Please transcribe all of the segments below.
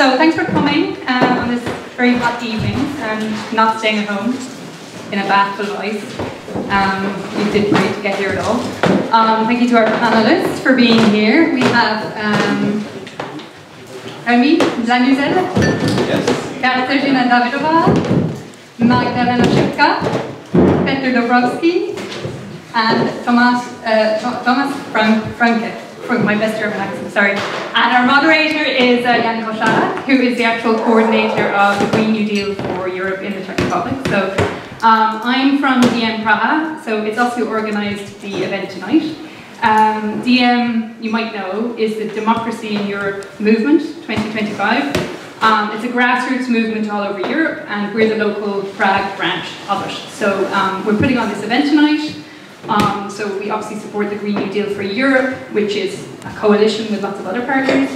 So thanks for coming um, on this very hot evening and not staying at home in a bath full of ice. Um, you did great to get here at all. Um, thank you to our panelists for being here. We have um, Rémi Lannuzel, Yes. Kateřina Davidová, Magdalena Šipka, Petr Doubravský, and Thomas, uh, Thomas Frank, Franke, my best German accent, sorry. And our moderator is uh, Jan Košák, who is the actual coordinator of the Green New Deal for Europe in the Czech Republic. So um, I'm from DiEM Praha, so it's us who organised the event tonight. Um, DiEM, you might know, is the Democracy in Europe Movement 2025. Um, it's a grassroots movement all over Europe, and we're the local Prague branch of it. So um, we're putting on this event tonight. Um, so we obviously support the Green New Deal for Europe, which is a coalition with lots of other partners.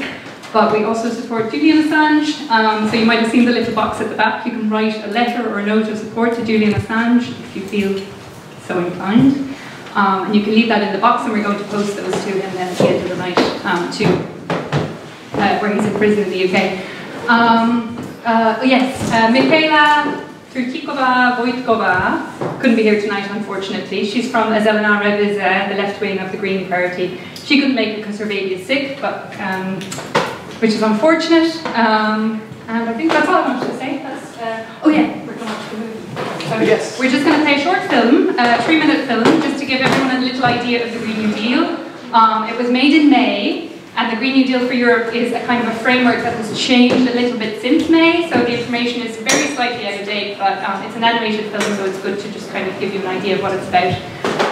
But we also support Julian Assange. Um, so you might have seen the little box at the back. You can write a letter or a note of support to Julian Assange if you feel so inclined. Um, and you can leave that in the box, and we're going to post those to him then at the end of the night um, to uh, where he's in prison in the UK. Um, uh, yes, uh, Michaela Turkikova Vojtkova couldn't be here tonight, unfortunately. She's from Zelena Revize, the left wing of the Green Party. She couldn't make it because her baby is sick, but um, which is unfortunate. Um, and I think that's all I wanted to say. That's, uh, oh yeah, we're going to watch the movie. So Yes. We're just going to play a short film, a three-minute film, just to give everyone a little idea of the Green New Deal. Um, it was made in May, and the Green New Deal for Europe is a kind of a framework that has changed a little bit since May, so the information is very slightly out of date, but um, it's an animated film, so it's good to just kind of give you an idea of what it's about.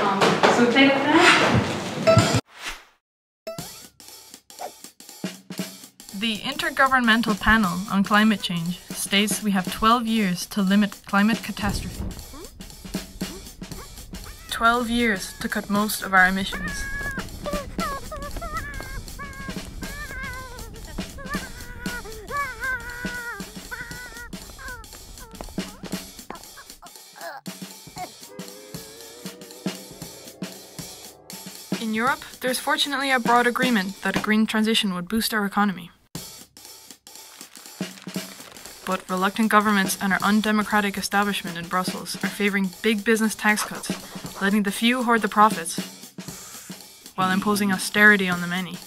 Um, so play that. The Intergovernmental Panel on Climate Change states we have 12 years to limit climate catastrophe. 12 years to cut most of our emissions. In Europe, there's fortunately a broad agreement that a green transition would boost our economy. But reluctant governments and our undemocratic establishment in Brussels are favouring big business tax cuts, letting the few hoard the profits, while imposing austerity on the many,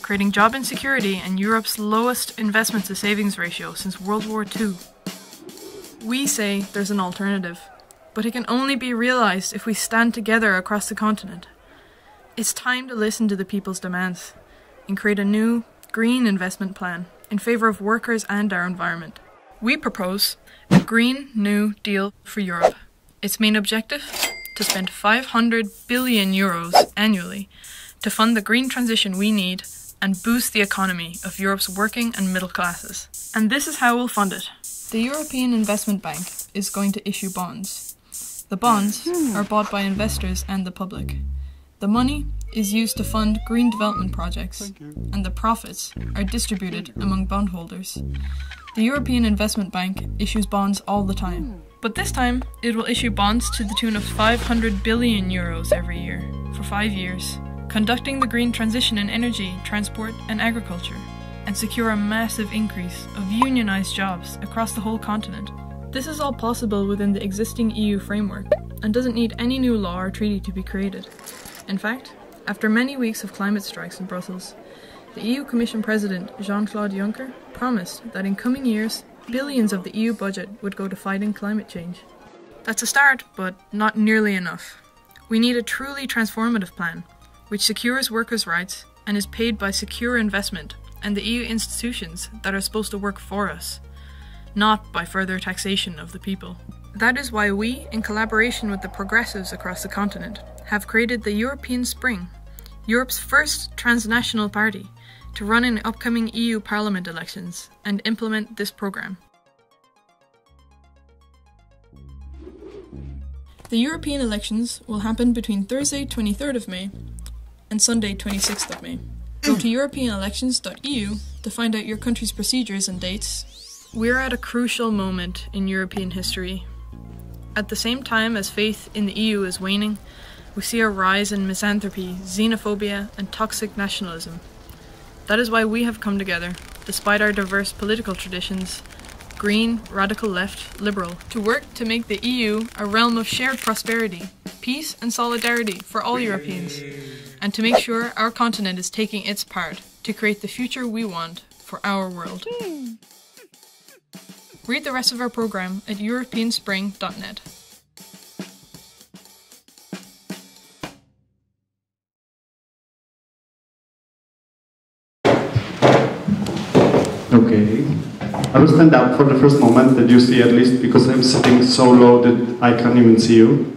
creating job insecurity and Europe's lowest investment to savings ratio since World War II. We say there's an alternative, but it can only be realised if we stand together across the continent. It's time to listen to the people's demands and create a new, green investment plan in favour of workers and our environment. We propose a Green New Deal for Europe. Its main objective? To spend 500 billion euros annually to fund the green transition we need and boost the economy of Europe's working and middle classes. And this is how we'll fund it. The European Investment Bank is going to issue bonds. The bonds hmm. are bought by investors and the public. The money is used to fund green development projects, and the profits are distributed among bondholders. The European Investment Bank issues bonds all the time, but this time it will issue bonds to the tune of 500 billion euros every year for five years, conducting the green transition in energy, transport, and agriculture, and secure a massive increase of unionized jobs across the whole continent. This is all possible within the existing EU framework and doesn't need any new law or treaty to be created. In fact, after many weeks of climate strikes in Brussels, the EU Commission President Jean Claude Juncker promised that in coming years, billions of the EU budget would go to fighting climate change. That's a start, but not nearly enough. We need a truly transformative plan, which secures workers' rights and is paid by secure investment and the EU institutions that are supposed to work for us, not by further taxation of the people. That is why we, in collaboration with the progressives across the continent, have created the European Spring, Europe's first transnational party, to run in upcoming EU Parliament elections and implement this programme. The European elections will happen between Thursday 23rd of May and Sunday 26th of May. Go to europeanelections.eu to find out your country's procedures and dates. We're at a crucial moment in European history. At the same time as faith in the EU is waning, we see a rise in misanthropy, xenophobia, and toxic nationalism. That is why we have come together despite our diverse political traditions green, radical left, liberal to work to make the EU a realm of shared prosperity, peace, and solidarity for all Europeans, and to make sure our continent is taking its part to create the future we want for our world. Hmm. Read the rest of our program at europeanspring.net. Okay. I will stand up for the first moment that you see at least because I'm sitting so low that I can't even see you.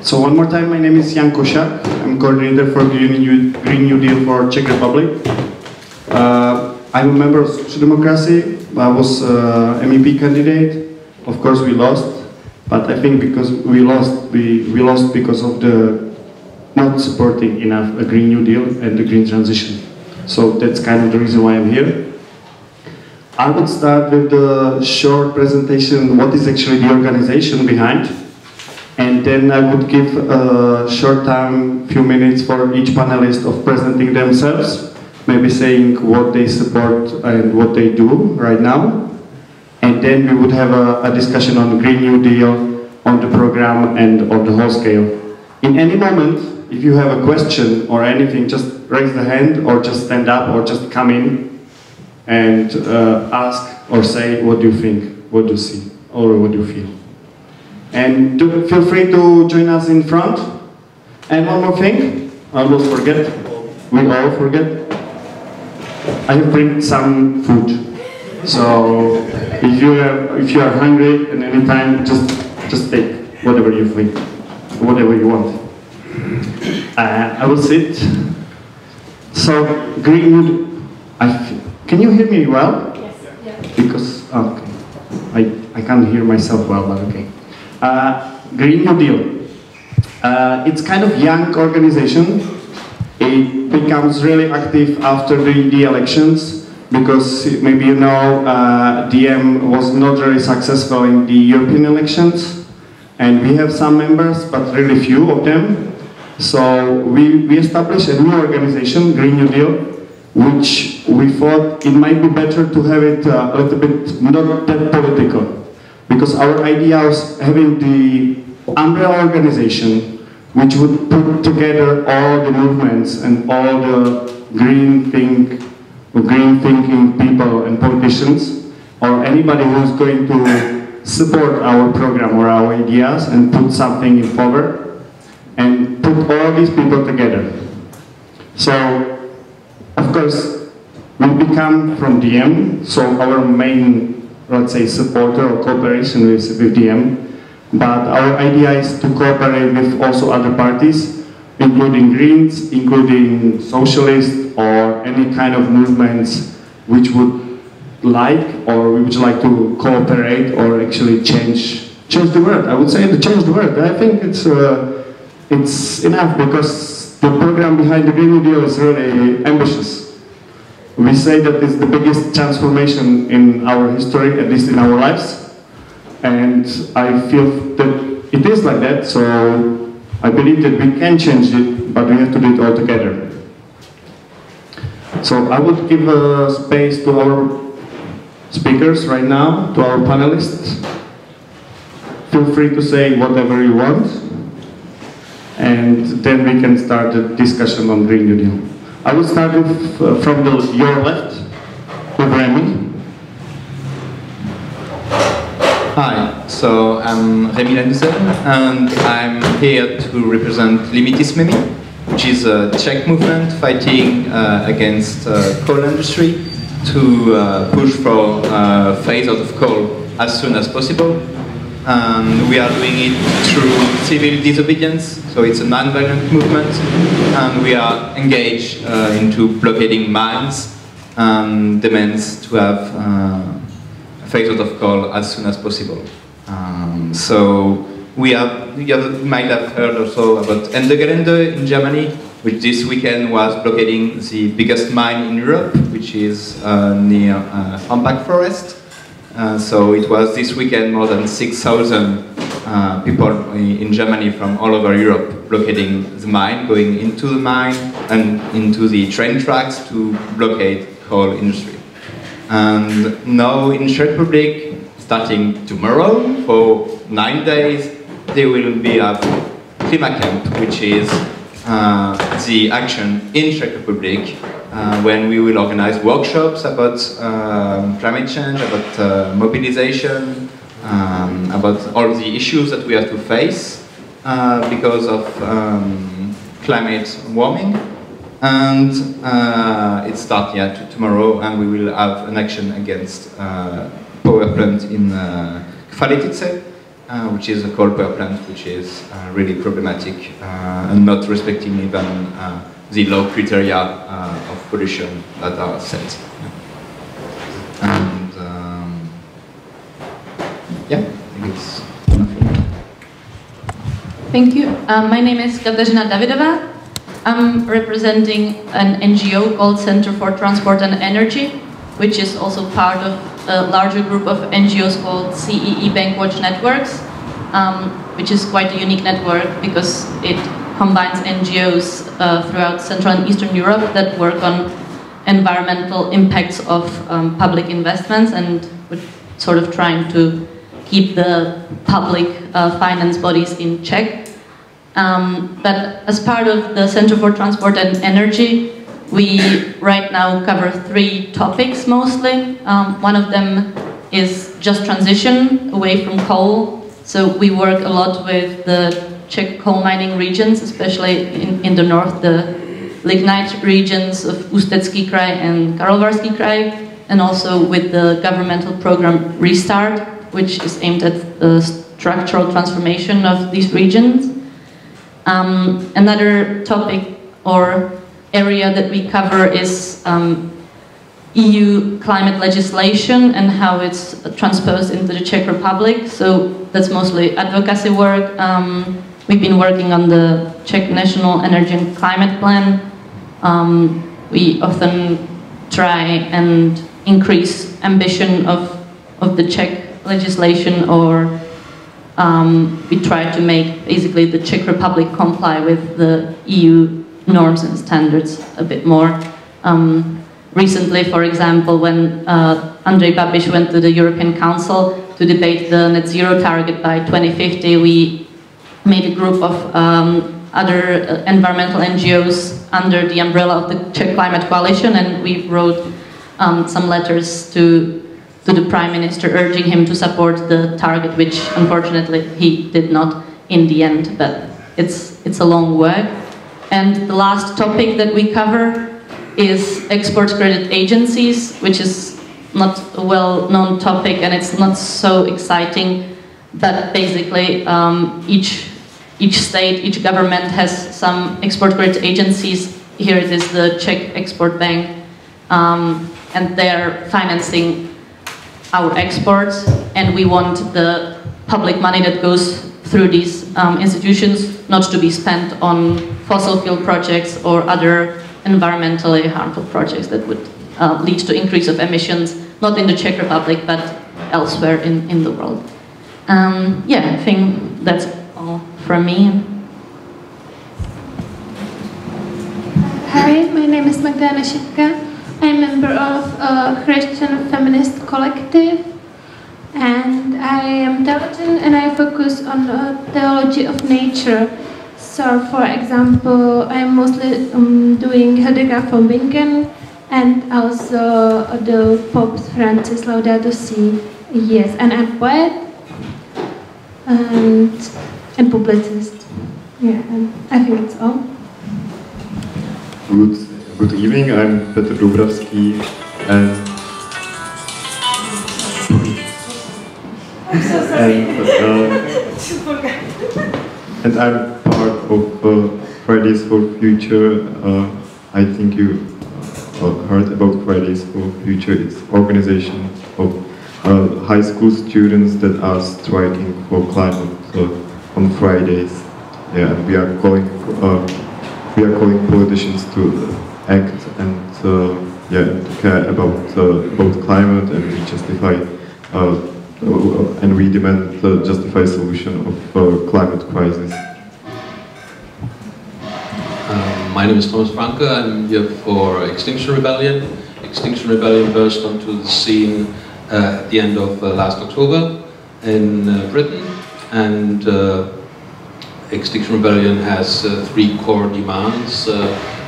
So one more time, my name is Jan Košák. I'm coordinator for Green New, Green New Deal for Czech Republic. Uh, I'm a member of Social Democracy. I was uh, MEP candidate. Of course, we lost, but I think because we lost, we, we lost because of the not supporting enough a Green New Deal and the green transition. So that's kind of the reason why I'm here. I would start with the short presentation, what is actually the organization behind, and then I would give a short time, few minutes for each panelist of presenting themselves, maybe saying what they support and what they do right now, and then we would have a, a discussion on Green New Deal, on the program and on the whole scale. In any moment, if you have a question or anything, just raise the hand or just stand up or just come in and uh, ask or say what do you think, what do you see, or what do you feel. And feel free to join us in front. And one more thing, I almost forget, we all forget. I have bring some food. So if you are if you are hungry at any time, just just take whatever you think, whatever you want. Uh, I will sit. So Greenwood, I can you hear me well? Yes. Yeah. Because, oh, okay. I, I can't hear myself well, but okay. Uh, Green New Deal. Uh, it's kind of young organization. It becomes really active after the, the elections because maybe you know uh, DiEM was not very successful in the European elections and we have some members but really few of them. So we, we established a new organization, Green New Deal, which we thought it might be better to have it uh, a little bit not that political. Because our idea was having the umbrella organization which would put together all the movements and all the green think, green thinking people and politicians or anybody who's going to support our program or our ideas and put something in forward and put all these people together. So of course, we become from DiEM, so our main, let's say, supporter or cooperation with, with DiEM, but our idea is to cooperate with also other parties, including Greens, including Socialists, or any kind of movements which would like or we would like to cooperate or actually change change the world. I would say to change the world. I think it's uh, it's enough because the program behind the Green New Deal is really ambitious. We say that it's the biggest transformation in our history, at least in our lives. And I feel that it is like that, so I believe that we can change it, but we have to do it all together. So I would give a space to our speakers right now, to our panelists. Feel free to say whatever you want and then we can start the discussion on Green New Deal. I will start with, uh, from the, your left, with Rémi. Hi, so I'm Rémi Lannuzel, and I'm here to represent Limity jsme my, which is a Czech movement fighting uh, against uh, coal industry to uh, push for uh, phase out of coal as soon as possible and we are doing it through civil disobedience, so it's a non-violent movement, and we are engaged uh, into blockading mines and demands to have uh, a phase out of coal as soon as possible. Um, so we have, you might have heard also about Ende Gelände in Germany, which this weekend was blockading the biggest mine in Europe, which is uh, near uh, Hambach Forest. Uh, so it was this weekend more than 6,000 uh, people in Germany from all over Europe blockading the mine, going into the mine and into the train tracks to blockade coal industry. And now in Czech Republic, starting tomorrow for nine days, there will be a Klima Camp, which is uh, the action in Czech Republic uh, when we will organize workshops about um, climate change, about uh, mobilization, um, about all the issues that we have to face uh, because of um, climate warming. And uh, it starts yeah, tomorrow, and we will have an action against uh, power plant in uh, Chvaletice, uh, which is a coal power plant which is really problematic and not respecting even the low criteria uh, of pollution that are set. And um, yeah, I think it's. Thank you. Um, my name is Kateřina Davidová. I'm representing an NGO called Center for Transport and Energy, which is also part of a larger group of NGOs called CEE Bankwatch Networks, um, which is quite a unique network because it combines NGOs uh, throughout Central and Eastern Europe that work on environmental impacts of um, public investments and sort of trying to keep the public uh, finance bodies in check. Um, but as part of the Center for Transport and Energy, we right now cover three topics mostly. Um, one of them is just transition away from coal. So we work a lot with the Czech coal mining regions, especially in, in the north, the lignite regions of Ústecký kraj and Karlovarský kraj, and also with the governmental program Restart, which is aimed at the structural transformation of these regions. Um, another topic or area that we cover is um, EU climate legislation and how it's transposed into the Czech Republic. So that's mostly advocacy work. Um, we've been working on the Czech National Energy and Climate Plan. Um, we often try and increase ambition of, of the Czech legislation or um, we try to make basically the Czech Republic comply with the EU norms and standards a bit more. Um, recently, for example, when uh, Andrej Babiš went to the European Council to debate the net zero target by 2050, we made a group of um, other uh, environmental NGOs under the umbrella of the Czech Climate Coalition, and we wrote um, some letters to to the Prime Minister urging him to support the target, which unfortunately he did not in the end, but it's, it's a long work. And the last topic that we cover is export credit agencies, which is not a well-known topic and it's not so exciting, but basically um, each, each state, each government has some export credit agencies. Here it is the Czech Export Bank, um, and they're financing our exports, and we want the public money that goes through these um, institutions not to be spent on fossil fuel projects or other environmentally harmful projects that would uh, lead to increase of emissions, not in the Czech Republic, but elsewhere in, in the world. Um, yeah, I think that's from me. Hi, my name is Magdalena Šipka. I'm a member of a Christian feminist collective and I am theologian and I focus on the theology of nature. So, for example, I'm mostly um, doing Hildegard von Bingen and also the Pope Francis Laudato Si. Yes, and I'm poet and, and publicist. Yeah, and I think that's all. Good Good evening, I'm Petr Doubravský and and, uh, and I'm part of uh, Fridays for Future. Uh, I think you uh, heard about Fridays for Future. It's organization of uh, high school students that are striking for climate uh, on Fridays. Yeah, and we are calling we are calling politicians to act and uh, yeah, to care about uh, about climate and we justify uh, and we demand the justified solution of climate crisis. Um, my name is Thomas Franke. I'm here for Extinction Rebellion. Extinction Rebellion burst onto the scene uh, at the end of uh, last October in uh, Britain, and uh, Extinction Rebellion has uh, three core demands.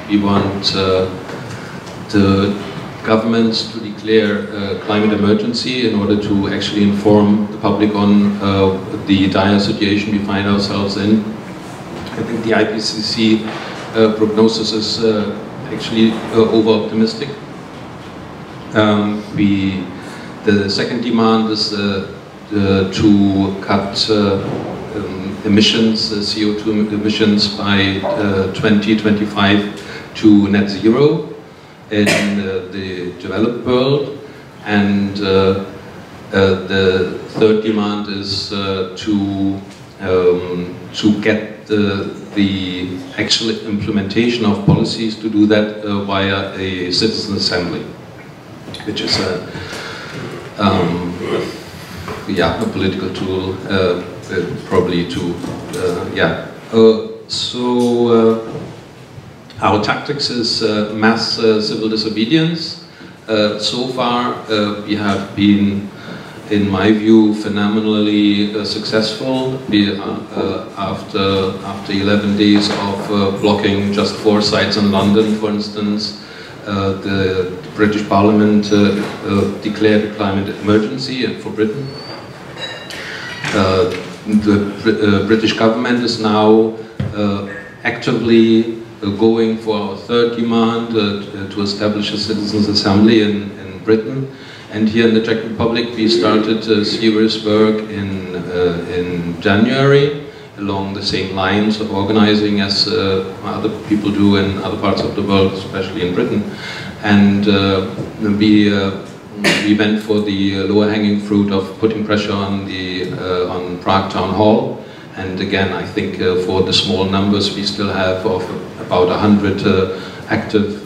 we want the governments to declare a climate emergency in order to actually inform the public on the dire situation we find ourselves in. I think the IPCC uh, prognosis is uh, actually uh, over-optimistic. Um, the second demand is uh, to cut uh, um, emissions, uh, CO2 emissions by 2025 to net zero in the developed world. And the third demand is to um, to get the, the actual implementation of policies to do that uh, via a citizen assembly, which is a, um, yeah, a political tool, uh, uh, probably to, uh, yeah. So our tactics is mass civil disobedience. so far, we have been in my view, phenomenally uh, successful uh, uh, after, after 11 days of blocking just four sites in London, for instance. The, British Parliament declared a climate emergency for Britain. The British government is now actively going for our third demand to establish a citizens' assembly in, in Britain. And here in the Czech Republic, we started uh, serious work in, uh, in January along the same lines of organizing as uh, other people do in other parts of the world, especially in Britain. And uh, we, uh, we went for the lower hanging fruit of putting pressure on, the, uh, on Prague Town Hall. And again, I think for the small numbers we still have of about 100 active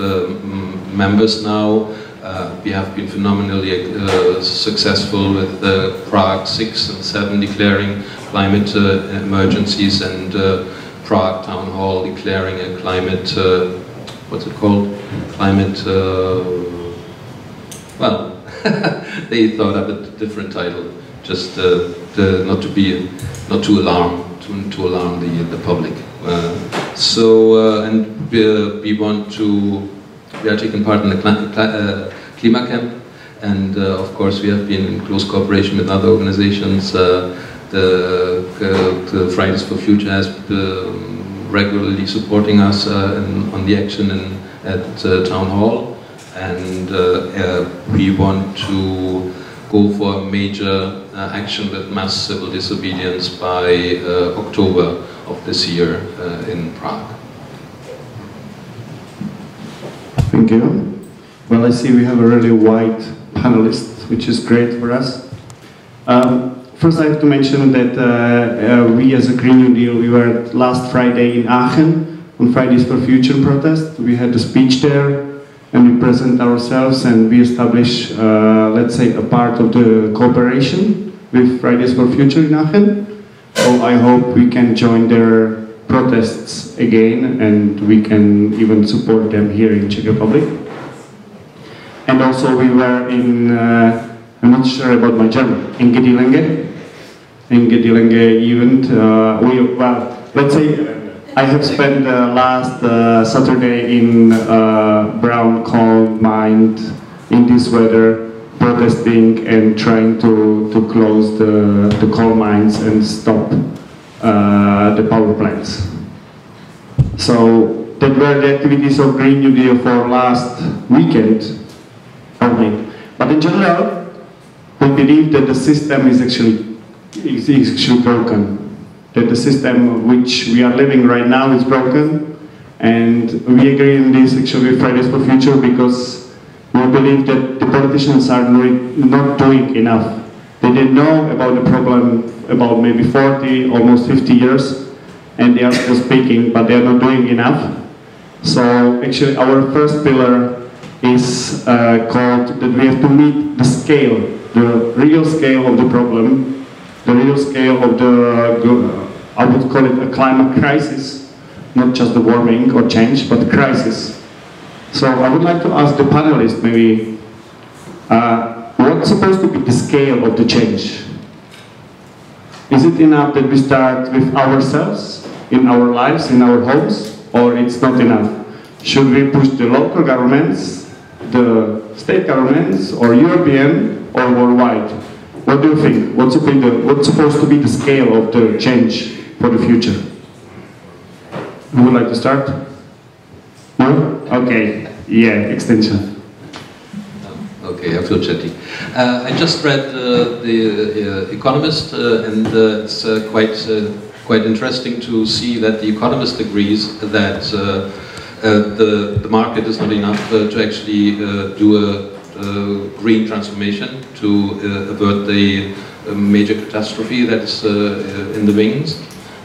members now, uh, we have been phenomenally uh, successful with uh, Prague 6 and 7 declaring climate uh, emergencies and uh, Prague Town Hall declaring a climate, uh, what's it called? Climate, well, they thought of a different title, just the, not to be, not to alarm, to, to alarm the, the public. so, and we, we want to we are taking part in the uh, Klima Camp, and uh, of course we have been in close cooperation with other organizations. Uh, the, the, Fridays for Future has um, regularly supporting us in, on the action in, at Town Hall, and we want to go for a major uh, action with mass civil disobedience by uh, October of this year uh, in Prague. Thank you. Well, I see we have a really wide panelist, which is great for us. Um, first, I have to mention that uh, uh, we as a Green New Deal, we were last Friday in Aachen on Fridays for Future protest. We had a speech there and we present ourselves and we establish, uh, let's say, a part of the cooperation with Fridays for Future in Aachen. So I hope we can join their protests again and we can even support them here in Czech Republic. And also we were in, uh, I'm not sure about my German, in Gedilenge. In Gedilenge event, uh, we, well, let's say I have spent the last uh, Saturday in uh, brown cold mine in this weather protesting and trying to, to close the, the coal mines and stop uh, the power plants. So that were the activities of Green New Deal for last weekend only. But in general, we believe that the system is actually, is actually broken. That the system which we are living right now is broken. And we agree in this actually Fridays for Future because we believe that the politicians are not doing enough they didn't know about the problem about maybe 40, almost 50 years, and they are still speaking, but they are not doing enough. So actually our first pillar is uh, called that we have to meet the scale, the real scale of the problem, the real scale of the, I would call it a climate crisis, not just the warming or change, but crisis. So I would like to ask the panelists maybe, uh, what's supposed to be the scale of the change? Is it enough that we start with ourselves, in our lives, in our homes, or it's not enough? Should we push the local governments, the state governments, or European, or worldwide? What do you think? What's, the, what's supposed to be the scale of the change for the future? Who would like to start? No? Okay. Yeah, extension. Okay, I feel chatty. Uh, I just read uh, the uh, Economist, uh, and uh, it's uh, quite quite interesting to see that the Economist agrees that the the market is not enough to actually do a uh, green transformation to uh, avert the uh, major catastrophe that's in the wings.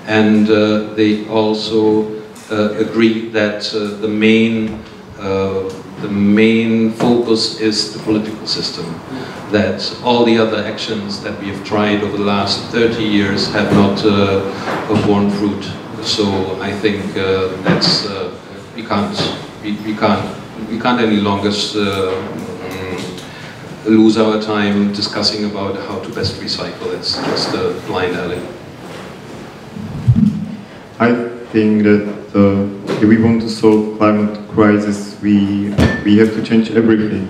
And they also agree that the main the main focus is the political system. That all the other actions that we have tried over the last 30 years have not uh, borne fruit. So I think uh, that's uh, we can't we, we can't we can't any longer lose our time discussing about how to best recycle. It's just a blind alley. I think that uh, if we want to solve climate crisis, we we have to change everything.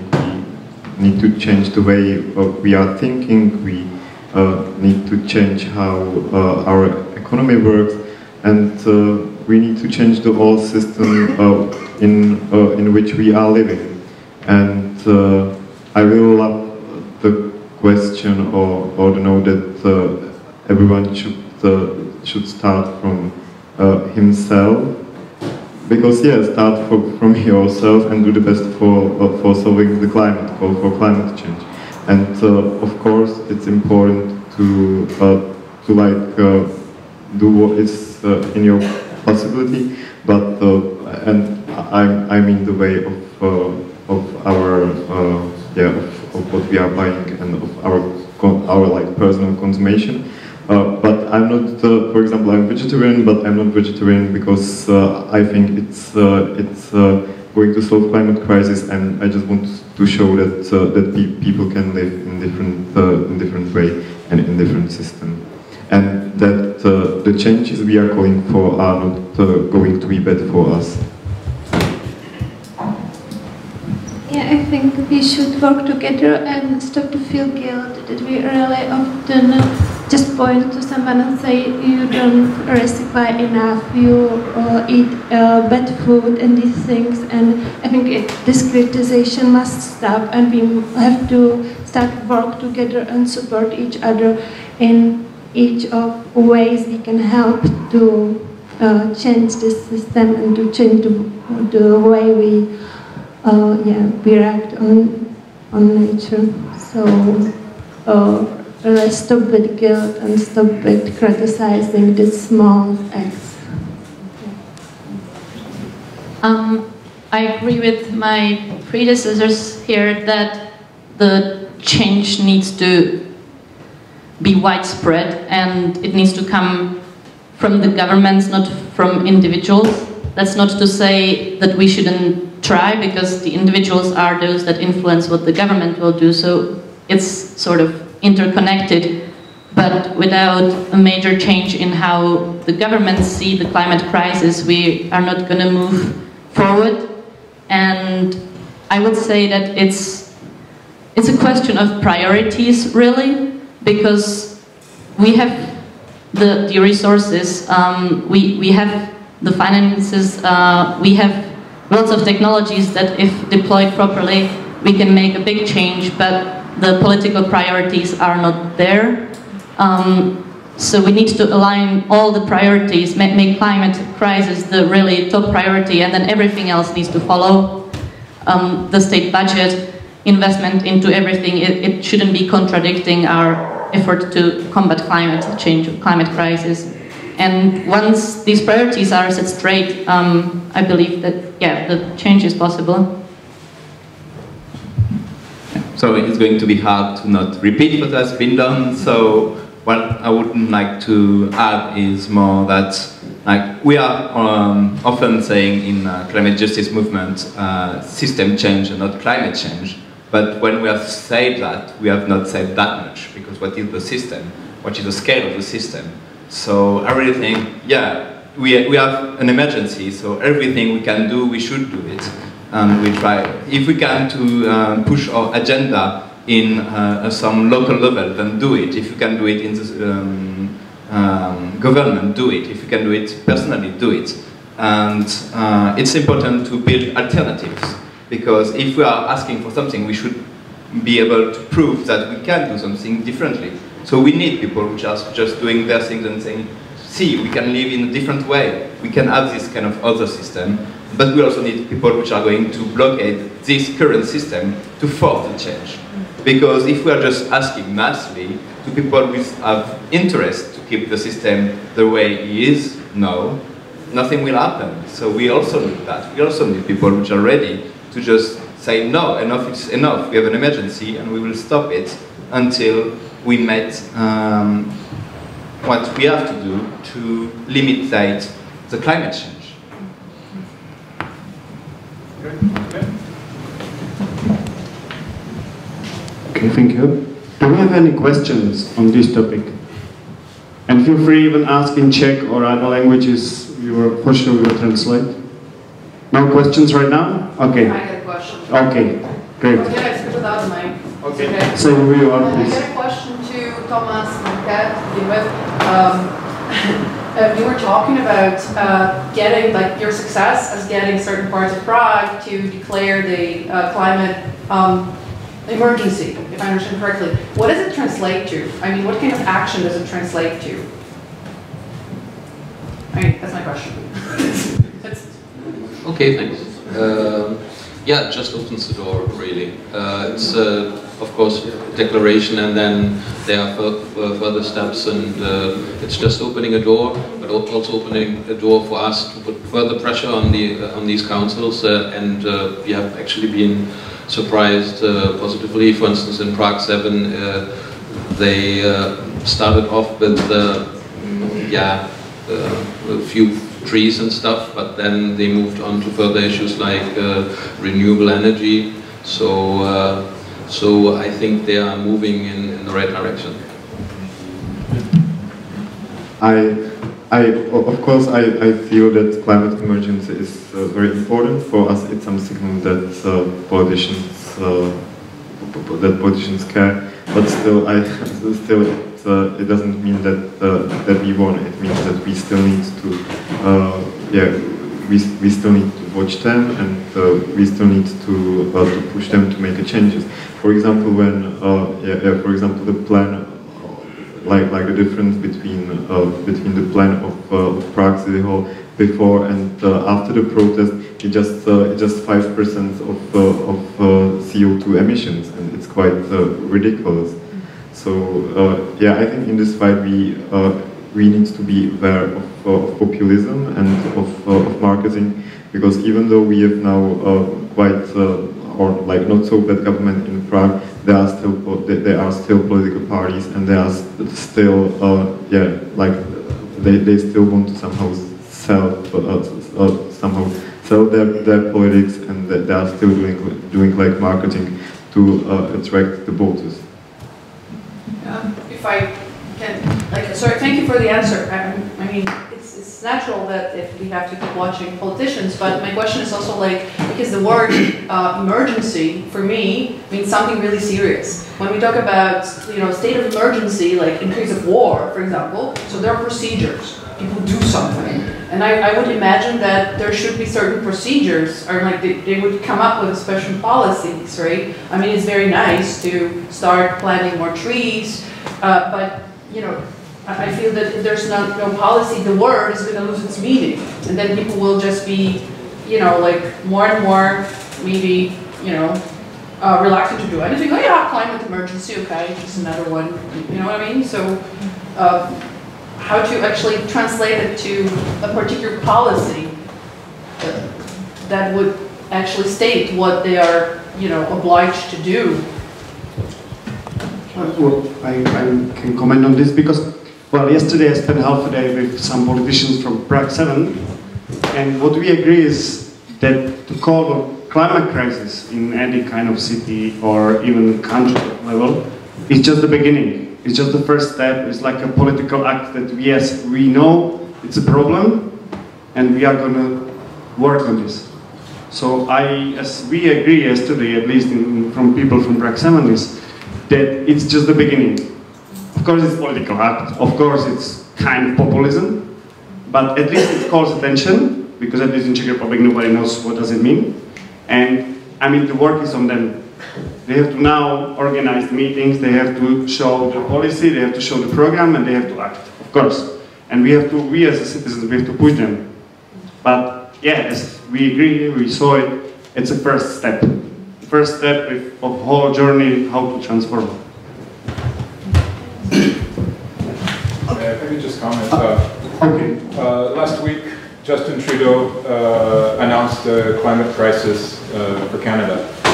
We need to change the way we are thinking. We uh, need to change how uh, our economy works, and uh, we need to change the whole system uh, in uh, in which we are living. And I will love the question or, or the know that uh, everyone should uh, should start from uh, himself because yeah, start for, from yourself and do the best for uh, for solving the climate for, for climate change. And uh, of course, it's important to uh, to like do what is in your possibility, but and I'm I'm in the way of of our yeah, of, of, what we are buying and of our our like personal consumption. Uh, but I'm not, uh, for example, I'm vegetarian, but I'm not vegetarian because uh, I think it's uh, it's uh, going to solve climate crisis, and I just want to show that uh, that pe people can live in different in different way and in different system, and that the changes we are calling for are not going to be bad for us. I think we should work together and stop to feel guilt that we really often just point to someone and say you don't recycle enough, you uh, eat uh, bad food and these things. And I think it, this criticization must stop and we have to start work together and support each other in each of ways we can help to uh, change this system and to change the, the way we uh, yeah, we react on, on nature. So uh, let's stop with guilt and stop with criticizing the small acts. Um, I agree with my predecessors here that the change needs to be widespread and it needs to come from the governments, not from individuals. That's not to say that we shouldn't try because the individuals are those that influence what the government will do. So it's sort of interconnected, but without a major change in how the governments see the climate crisis, we are not going to move forward. And I would say that it's it's a question of priorities, really, because we have the, the resources, um, we, we have the finances, uh, we have lots of technologies that if deployed properly, we can make a big change, but the political priorities are not there. Um, so we need to align all the priorities, make, make, climate crisis the really top priority, and then everything else needs to follow. Um, the state budget, investment into everything, it, it, shouldn't be contradicting our effort to combat climate change, climate crisis. And once these priorities are set straight, um, I believe that, yeah, the change is possible. So it's going to be hard to not repeat what has been done. So what I would like to add is more that Like we are um, often saying in uh, climate justice movement, uh, system change and not climate change. But when we have said that, we have not said that much because what is the system? What is the scale of the system? So I really think, yeah, we, we have an emergency, so everything we can do, we should do it. And we try, if we can to um, push our agenda in uh, some local level, then do it. If you can do it in the um, um, government, do it. If you can do it personally, do it. And uh, it's important to build alternatives, because if we are asking for something, we should be able to prove that we can do something differently. So we need people which are just doing their things and saying, see, we can live in a different way. We can have this kind of other system, but we also need people which are going to blockade this current system to force the change. Because if we are just asking massively to people who have interest to keep the system the way it is now, nothing will happen. So we also need that. We also need people which are ready to just say, no, enough is enough. We have an emergency and we will stop it until we met um, what we have to do to limit that, the climate change. Okay, thank you. Do we have any questions on this topic? And feel free even ask in Czech or other languages, we will, for sure we will translate. No questions right now? Okay. I got a question. Okay, great. Can I speak without the mic? Okay. Okay. Say who you are, I please. a question to Thomas and Kat to begin with. Um, uh, you were talking about uh, getting, like, your success as getting certain parts of Prague to declare the uh, climate um, emergency, if I understand correctly. What does it translate to? I mean, what kind of action does it translate to? I mean, that's my question. That's- Okay, thanks. Um, yeah, it just opens the door, really. Uh, it's, uh, of course, declaration, and then there are fur- fur- further steps, and uh, it's just opening a door, but al- also opening a door for us to put further pressure on the uh, on these councils, uh, and uh, we have actually been surprised positively. For instance, in Prague 7, uh, they started off with, yeah, a few trees and stuff, but then they moved on to further issues like uh, renewable energy. So, uh, so I think they are moving in, in the right direction. I, I, of course, I, I feel that climate emergency is uh, very important for us. It's something that uh, politicians, uh, that politicians care. But still, I still uh, it doesn't mean that uh, that we won. It means that we still need to, uh, yeah, we, we still need to watch them and uh, we still need to uh, to push them to make changes. For example, when yeah, yeah, for example, the plan like like the difference between between the plan of, of Prague City Hall before and uh, after the protest, it just uh, just five percent of uh, of uh, CO2 emissions, and it's quite ridiculous. So uh, yeah, I think in this fight we uh, we need to be aware of, uh, of populism and of, of marketing, because even though we have now quite or like not so bad government in Prague, there are still there are still political parties and there are still yeah like they, they still want to somehow sell uh, somehow sell their, their politics and they they are still doing doing like marketing to uh, attract the voters. Um, If I can, like, sorry, thank you for the answer. I I mean, it's, it's natural that if we have to keep watching politicians, but my question is also like, because the word uh, emergency, for me, means something really serious. When we talk about, you know, state of emergency, like in case of war, for example, so there are procedures. People do something. And I, I would imagine that there should be certain procedures, or like they, they would come up with special policies, right? I mean, it's very nice to start planting more trees, uh, but, you know, I, feel that if there's not, no policy, the word is gonna lose its meaning. And then people will just be, you know, like more and more, maybe, you know, uh, reluctant to do anything. Oh yeah, climate emergency, okay, just another one, you know what I mean? So, uh, how to actually translate it to a particular policy that, would actually state what they are, you know, obliged to do. Well, I, I can comment on this because Well, yesterday I spent half a day with some politicians from Prague 7, and what we agree is that to call a climate crisis in any kind of city or even country level is just the beginning. It's just the first step. It's like a political act that yes, we know it's a problem, and we are going to work on this. So I, as we agree yesterday, at least in, from people from Prague 7, is that it's just the beginning of course, it's political act. Of course, it's kind of populism, but at least it calls attention because at least in Czech Republic nobody knows what does it mean. And I mean, the work is on them. They have to now organize meetings. They have to show the policy. They have to show the program, and they have to act. Of course, and we have to. We as citizens, we have to push them. But yes, we agree, we saw it. It's a first step. First step of whole journey how to transform. Uh, let me just comment. Uh, okay. Uh, last week, Justin Trudeau uh, announced a climate crisis uh, for Canada.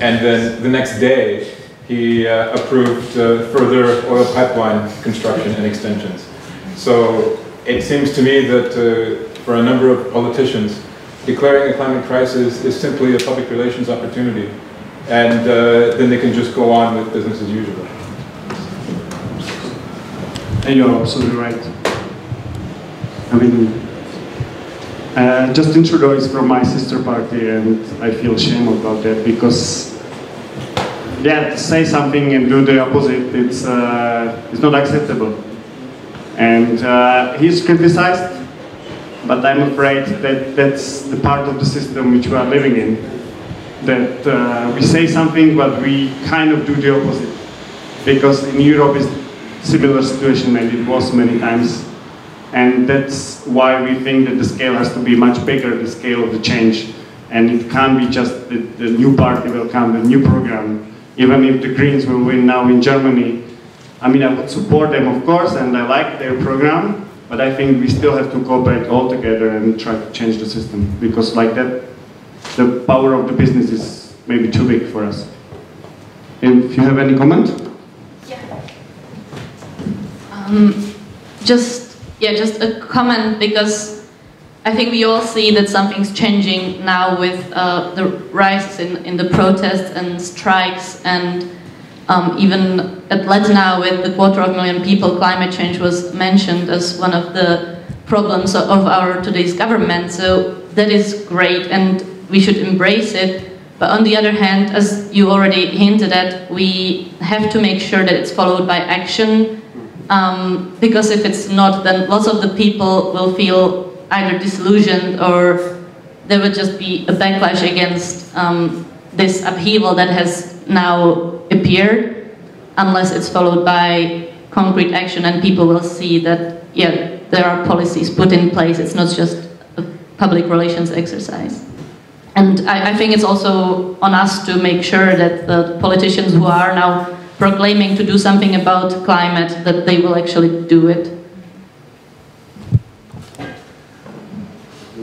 And then the next day, he uh, approved uh, further oil pipeline construction and extensions. So it seems to me that uh, for a number of politicians, declaring a climate crisis is simply a public relations opportunity. And uh, then they can just go on with business as usual. And you're absolutely right. I mean, uh, Trudeau is from my sister party, and I feel shame about that because, yeah, to say something and do the opposite, it's uh, it's not acceptable. And uh, he's criticized, but I'm afraid that that's the part of the system which we are living in. That uh, we say something, but we kind of do the opposite. Because in Europe, it's similar situation and it was many times. And that's why we think that the scale has to be much bigger, the scale of the change. And it can't be just the, the new party will come, the new program. Even if the Greens will win now in Germany, I mean, I would support them, of course, and I like their program, but I think we still have to cooperate all together and try to change the system, because like that, the power of the business is maybe too big for us. If you have any comment? Um, just yeah, just a comment because I think we all see that something's changing now with uh, the rise in, in the protests and strikes and um, even at Letná with the quarter of a million people, climate change was mentioned as one of the problems of our today's government. So that is great and we should embrace it. But on the other hand, as you already hinted at, we have to make sure that it's followed by action um, because if it's not, then lots of the people will feel either disillusioned or there would just be a backlash against um, this upheaval that has now appeared unless it's followed by concrete action and people will see that, yeah, there are policies put in place, it's not just a public relations exercise. And I, I think it's also on us to make sure that the politicians who are now proclaiming to do something about climate, that they will actually do it.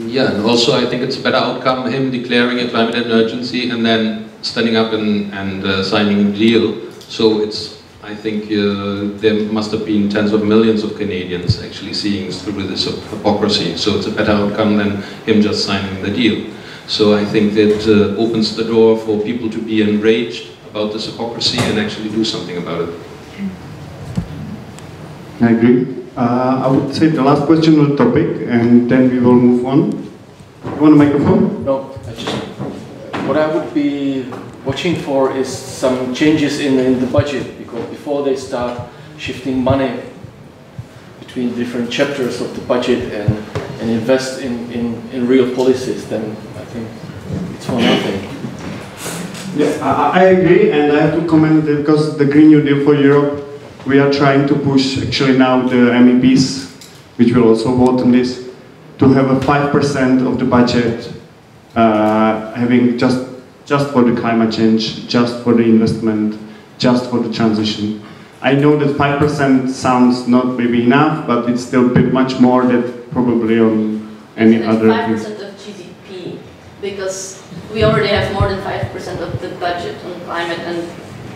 Yeah, and also I think it's a better outcome, him declaring a climate emergency and then standing up and, and uh, signing a deal. So it's, I think uh, there must have been tens of millions of Canadians actually seeing through this hypocrisy. So it's a better outcome than him just signing the deal. So I think that uh, opens the door for people to be enraged about this hypocrisy and actually do something about it. I agree. Uh, I would say the last question on the topic, and then we will move on. You want a microphone? No, I just, what I would be watching for is some changes in, in the budget, because before they start shifting money between different chapters of the budget and, and invest in, in, in real policies, then I think it's for nothing. Yeah, I, I agree, and I have to comment because the Green New Deal for Europe, we are trying to push actually now the MEPs, which will also vote on this, to have a 5% of the budget uh, having just, just for the climate change, just for the investment, just for the transition. I know that 5% sounds not maybe enough, but it's still a bit much more than probably on any other. 5% of GDP, because we already have more than 5% of the budget on climate and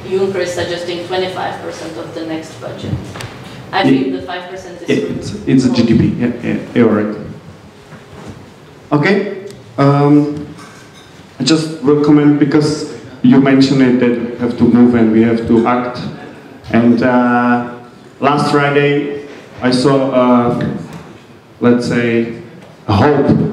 Juncker is suggesting 25% of the next budget. I think the 5% is It's, it's a GDP, yeah, yeah, you're right. Okay, um, I just will comment because you mentioned it that we have to move and we have to act. And uh, last Friday I saw, uh, let's say, a hope,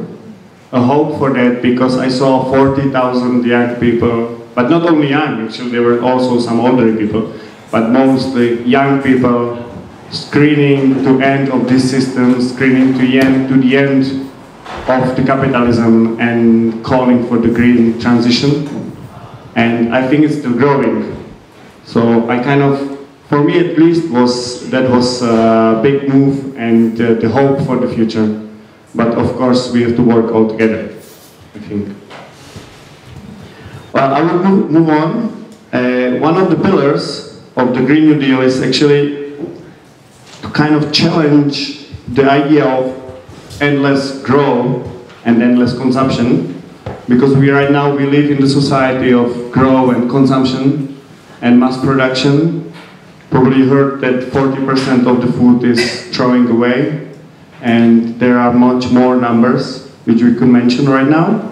a hope for that because I saw 40,000 young people, but not only young, actually there were also some older people, but mostly young people screening to end of this system, screening to the end, to the end of the capitalism and calling for the green transition. And I think it's still growing. So I kind of, for me at least, was that was a big move and uh, the hope for the future. But of course, we have to work all together, I think. Well, I will move, move on. Uh, one of the pillars of the Green New Deal is actually to kind of challenge the idea of endless growth and endless consumption because we right now we live in the society of growth and consumption and mass production probably heard that 40% of the food is throwing away and there are much more numbers which we could mention right now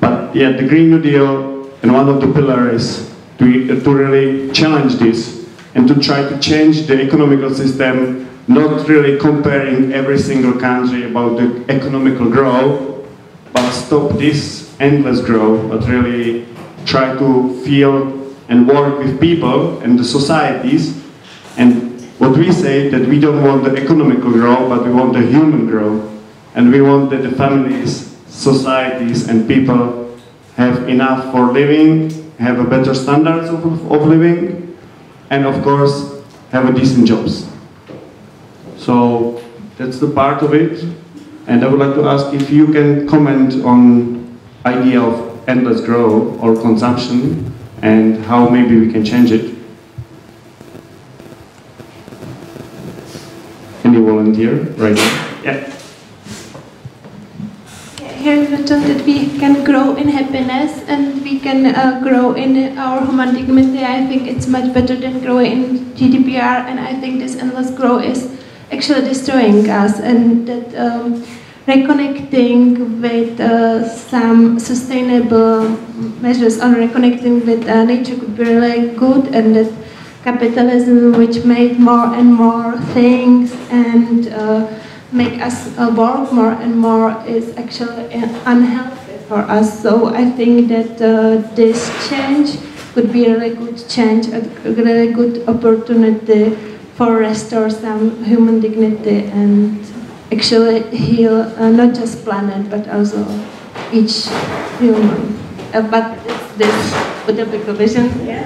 but yeah the green new deal and one of the pillars is to, to really challenge this and to try to change the economical system not really comparing every single country about the economical growth, but stop this endless growth, but really try to feel and work with people and the societies. And what we say that we don't want the economical growth, but we want the human growth. And we want that the families, societies, and people have enough for living, have a better standards of, of living, and of course, have a decent jobs. So that's the part of it. And I would like to ask if you can comment on idea of endless growth or consumption and how maybe we can change it. Any volunteer right now? Yeah. Here is written that we can grow in happiness and we can uh, grow in our human dignity. I think it's much better than growing in GDPR and I think this endless growth is actually destroying us and that um, reconnecting with uh, some sustainable measures or reconnecting with uh, nature could be really good and that capitalism which made more and more things and uh, make us uh, work more and more is actually unhealthy for us. So I think that uh, this change could be a really good change, a really good opportunity for restore some human dignity and actually heal uh, not just planet but also each human. Uh, but it's this utopic vision. Yeah,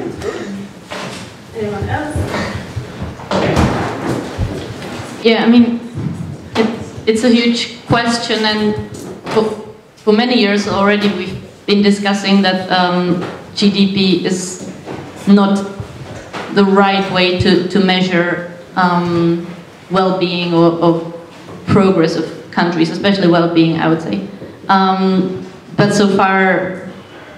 Anyone else? Yeah, I mean, it's, it's a huge question, and for, for many years already we've been discussing that um, GDP is not the right way to, to measure um, well-being or, or, progress of countries, especially well-being, I would say. Um, but so far,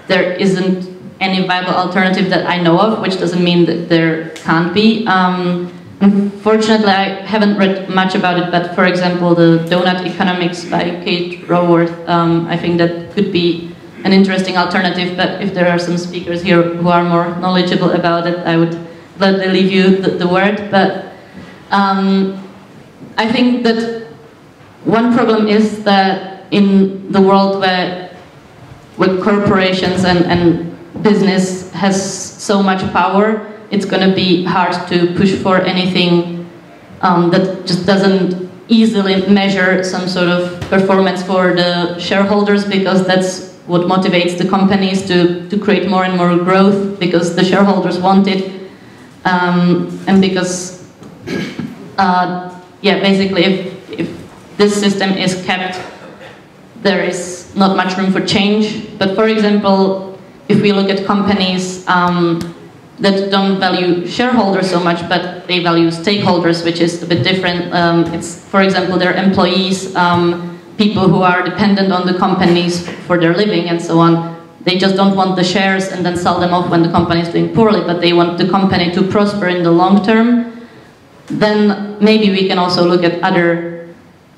there isn't any viable alternative that I know of, which doesn't mean that there can't be. Um, unfortunately, I haven't read much about it, but for example, the Donut Economics by Kate Raworth, um, I think that could be an interesting alternative, but if there are some speakers here who are more knowledgeable about it, I would gladly leave you the, the word. But um, I think that one problem is that in the world where, where corporations and, and business has so much power, it's going to be hard to push for anything um, that just doesn't easily measure some sort of performance for the shareholders because that's what motivates the companies to, to create more and more growth because the shareholders want it um, and because uh, yeah, basically if, if this system is kept, there is not much room for change. But for example, if we look at companies um, that don't value shareholders so much, but they value stakeholders, which is a bit different. Um, it's, for example, their employees, um, people who are dependent on the companies for their living and so on. They just don't want the shares and then sell them off when the company is doing poorly, but they want the company to prosper in the long term then maybe we can also look at other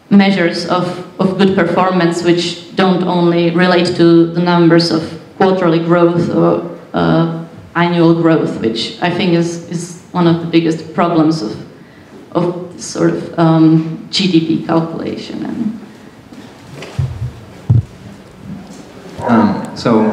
measures of, of good performance which don't only relate to the numbers of quarterly growth or uh, annual growth, which I think is, is one of the biggest problems of, of sort of um, GDP calculation. And um, so,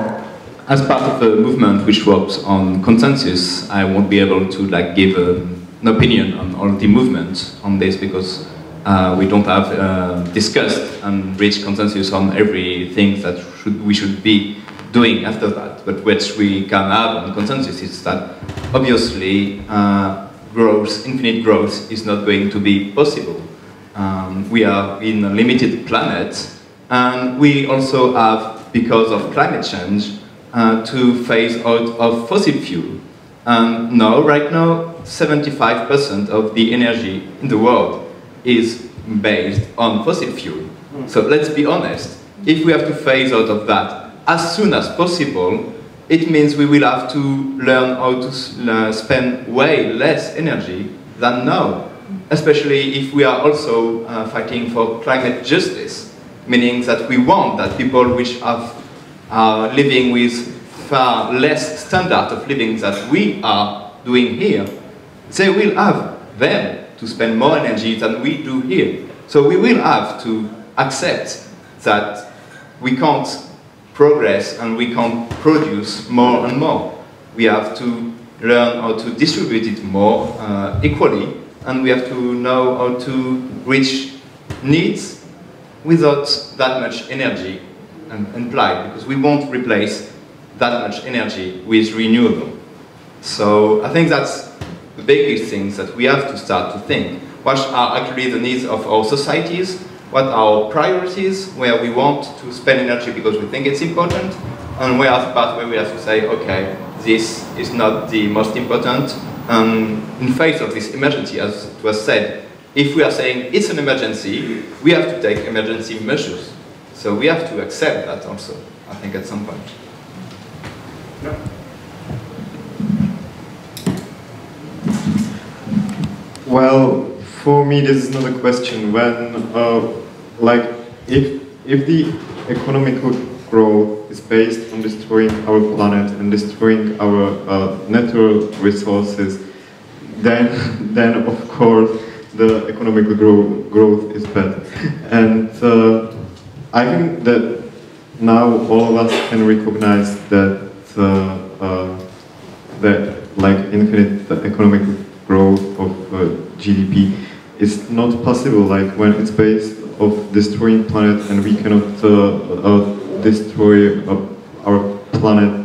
as part of a movement which works on consensus, I won't be able to like give a, an opinion on all the movements on this because uh, we don't have uh, discussed and reached consensus on everything that should, we should be doing after that. But which we can have on consensus is that obviously uh, growth, infinite growth, is not going to be possible. Um, we are in a limited planet, and we also have, because of climate change, uh, to phase out of fossil fuel. And now, right now, 75% of the energy in the world is based on fossil fuel. So let's be honest, if we have to phase out of that as soon as possible, it means we will have to learn how to uh, spend way less energy than now, especially if we are also uh, fighting for climate justice, meaning that we want that people which are living with far less standard of living that we are doing here, they will have them to spend more energy than we do here. So we will have to accept that we can't progress and we can produce more and more. We have to learn how to distribute it more uh, equally and we have to know how to reach needs without that much energy implied because we won't replace that much energy with renewable. So I think that's the biggest things that we have to start to think. What are actually the needs of our societies what are our priorities, where we want to spend energy because we think it's important, and where are the part where we have to say, okay, this is not the most important. And in face of this emergency, as it was said, if we are saying it's an emergency, we have to take emergency measures. So we have to accept that also, I think, at some point. Yeah. Well, for me, this is not a question. When, uh, like, if if the economical growth is based on destroying our planet and destroying our uh, natural resources, then then of course the economical grow, growth is bad. And uh, I think that now all of us can recognize that uh, uh that like infinite economic growth of uh, GDP is not possible like when it's based of destroying planet and we cannot uh, uh, destroy uh, our planet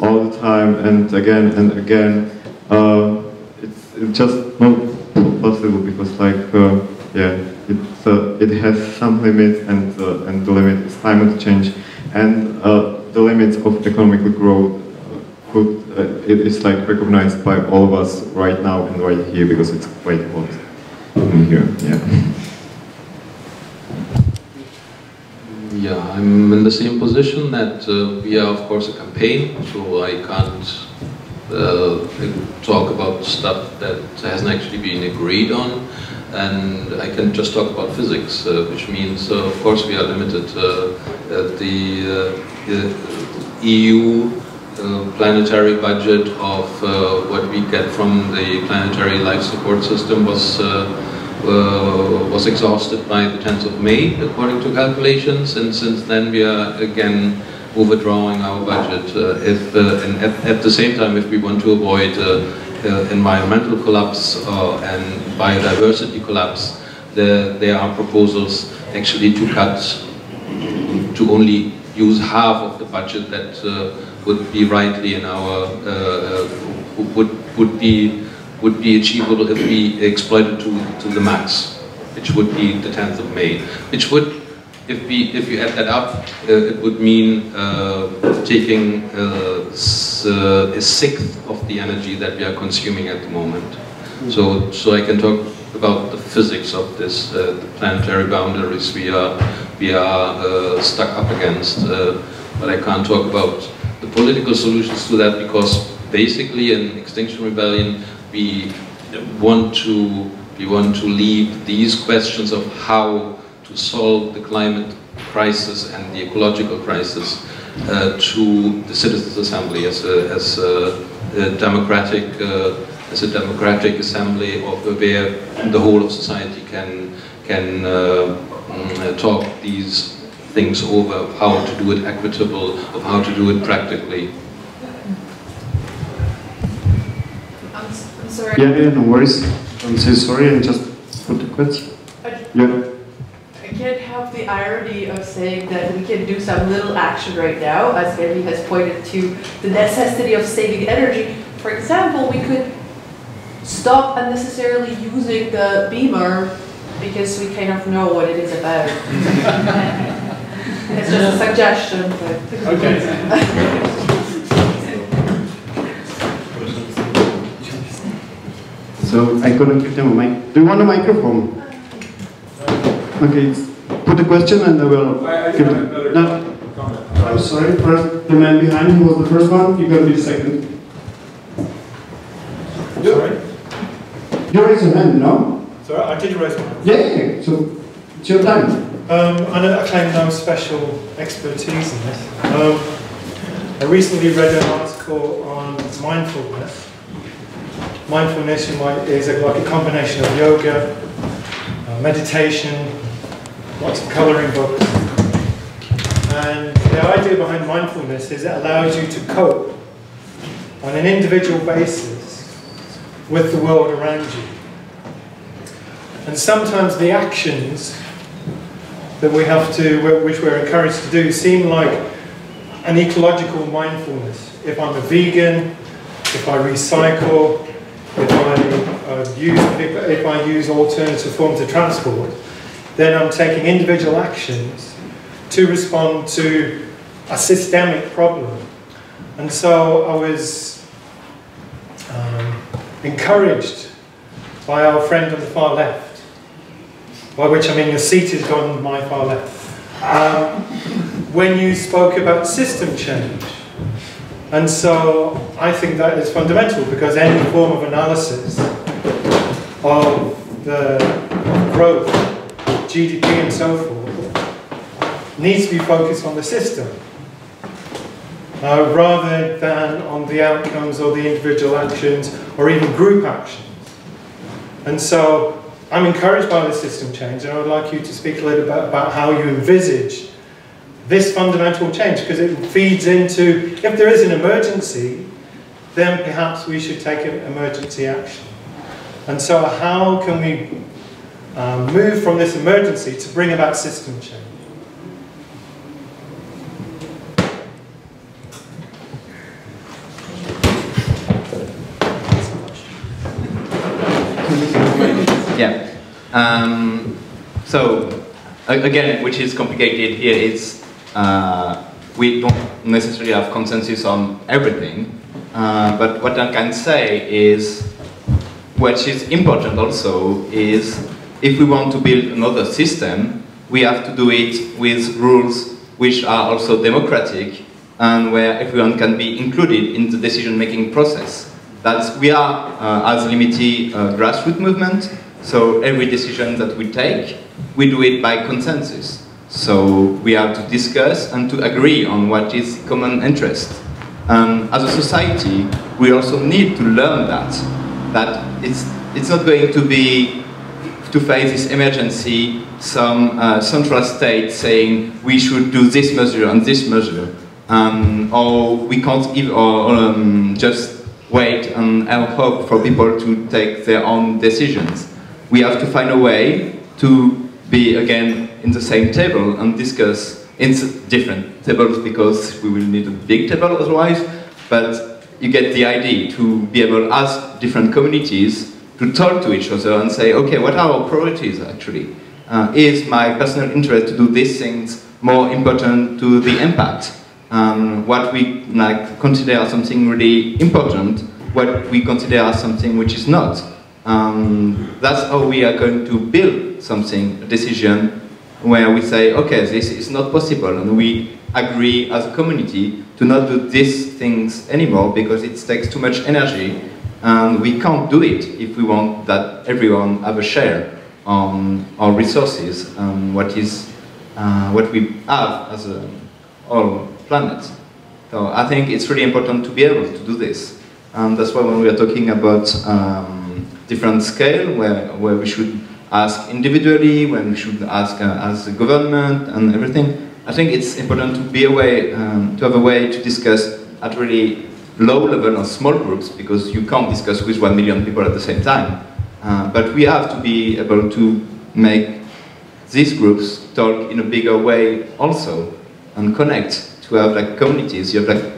all the time and again and again it's, it's, just not possible because like yeah it, it has some limits and and the limit is climate change and the limits of economic growth could, uh, it is like recognized by all of us right now and right here because it's quite hot in here. Yeah. Yeah, I'm in the same position that uh, we are, of course, a campaign, so I can't uh, talk about stuff that hasn't actually been agreed on, and I can just talk about physics, uh, which means, uh, of course, we are limited. Uh, the, uh, EU planetary budget of what we get from the planetary life support system was was exhausted by the 10th of May, according to calculations, and since then we are again overdrawing our budget. Uh, if, uh, and at, at, the same time, if we want to avoid uh, uh, environmental collapse and biodiversity collapse, there, there are proposals actually to cut, to only use half of the budget that would be rightly in our, would, would be would be achievable if we exploited to, to the max, which would be the 10th of May, which would, if, we, if you add that up, uh, it would mean uh, taking uh, uh, a sixth of the energy that we are consuming at the moment. Mm. So, so I can talk about the physics of this, uh, the planetary boundaries we are, we are uh, stuck up against, but I can't talk about the political solutions to that because basically in Extinction Rebellion we want to we want to leave these questions of how to solve the climate crisis and the ecological crisis uh, to the citizens' assembly as a, as a, a democratic uh, as a democratic assembly of where the whole of society can can uh, mm, talk these things over of how to do it equitable, of how to do it practically. Sorry. Yeah, yeah, no worries. Don't say sorry and just put the question. I- Yeah. I can't help the irony of saying that we can do some little action right now, as Gary has pointed to the necessity of saving energy. For example, we could stop unnecessarily using the beamer because we kind of know what it is about. It's just a suggestion, but. So I couldn't give them a mic. Do you want a microphone? Okay, put the question and I will I, I give them. No, comment. I'm sorry, first, the man behind who was the first one, you're gonna be the second. Sorry? You raise your hand, no? Sorry, I did raise my hand. Yeah, yeah, yeah. so it's your time. Um, I, know, I claim no special expertise in this. Um, I recently read an article on mindfulness. Mindfulness you might, is a, like a combination of yoga, uh, meditation, lots of colouring books. And the idea behind mindfulness is it allows you to cope on an individual basis with the world around you. And sometimes the actions that we have to, which we're encouraged to do, seem like an ecological mindfulness. If I'm a vegan, if I recycle, if I uh, use if, if I use alternative forms of transport, then I'm taking individual actions to respond to a systemic problem. And so I was um, encouraged by our friend on the far left, by which I mean you're seated on my far left, um, when you spoke about system change. And so I think that is fundamental because any form of analysis of the growth, GDP and so forth, needs to be focused on the system. Uh, rather than on the outcomes or the individual actions or even group actions. And so I'm encouraged by the system change and I would like you to speak a little bit about how you envisage this fundamental change because it feeds into, if there is an emergency, then perhaps we should take an emergency action. And so how can we um, move from this emergency to bring about system change? Yeah. Um, so again, which is complicated here is uh, we don't necessarily have consensus on everything, uh, but what I can say is what is important also is if we want to build another system, we have to do it with rules which are also democratic and where everyone can be included in the decision-making process. That we are, uh, as Limity, a grassroots movement, so every decision that we take, we do it by consensus. So we have to discuss and to agree on what is common interest. As a society, we also need to learn that, that it's, it's not going to be to face this emergency, some uh, central state saying we should do this measure and this measure, um, or we can't even, or, um, just wait and hope for people to take their own decisions. We have to find a way to be again in the same table and discuss in different tables because we will need a big table otherwise, but you get the idea to be able to ask different communities to talk to each other and say, okay, what are our priorities actually? Uh, is my personal interest to do these things more important to the impact? Um, what we like consider as something really important, what we consider as something which is not. Um, that's how we are going to build something, a decision, where we say, okay, this is not possible, and we agree as a community to not do these things anymore because it takes too much energy And we can't do it if we want that everyone have a share on our resources and what is uh, what we have as a whole planet. So I think it's really important to be able to do this. And that's why when we are talking about um, different scale, where, where we should ask individually, when we should ask uh, as a government and everything, I think it's important to be a way, um, to have a way to discuss at really low level or small groups, because you can't discuss with one million people at the same time. Uh, but we have to be able to make these groups talk in a bigger way also and connect to have like communities. You have like,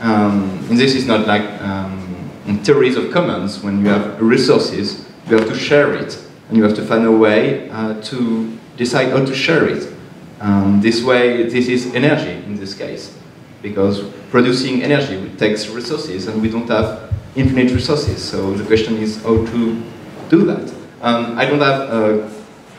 um, and this is not like um, theories of commons. When you have resources, you have to share it, and you have to find a way uh, to decide how to share it. Um, this way, this is energy in this case, because producing energy takes resources, and we don't have infinite resources. So the question is how to do that. Um, I don't have a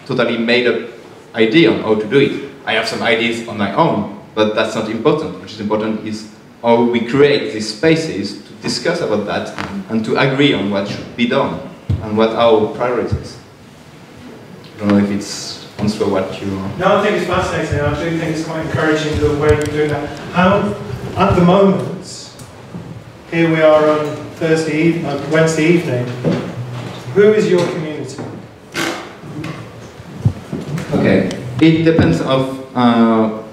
totally made up idea on how to do it. I have some ideas on my own, but that's not important. What is important is how we create these spaces to discuss about that and to agree on what should be done and what our priorities. I don't know if it's answer what you... Are. No, I think it's fascinating. I do think it's quite encouraging the way you're doing that. How, at the moment, here we are on Thursday, eve uh, Wednesday evening, who is your community? Okay, it depends of uh,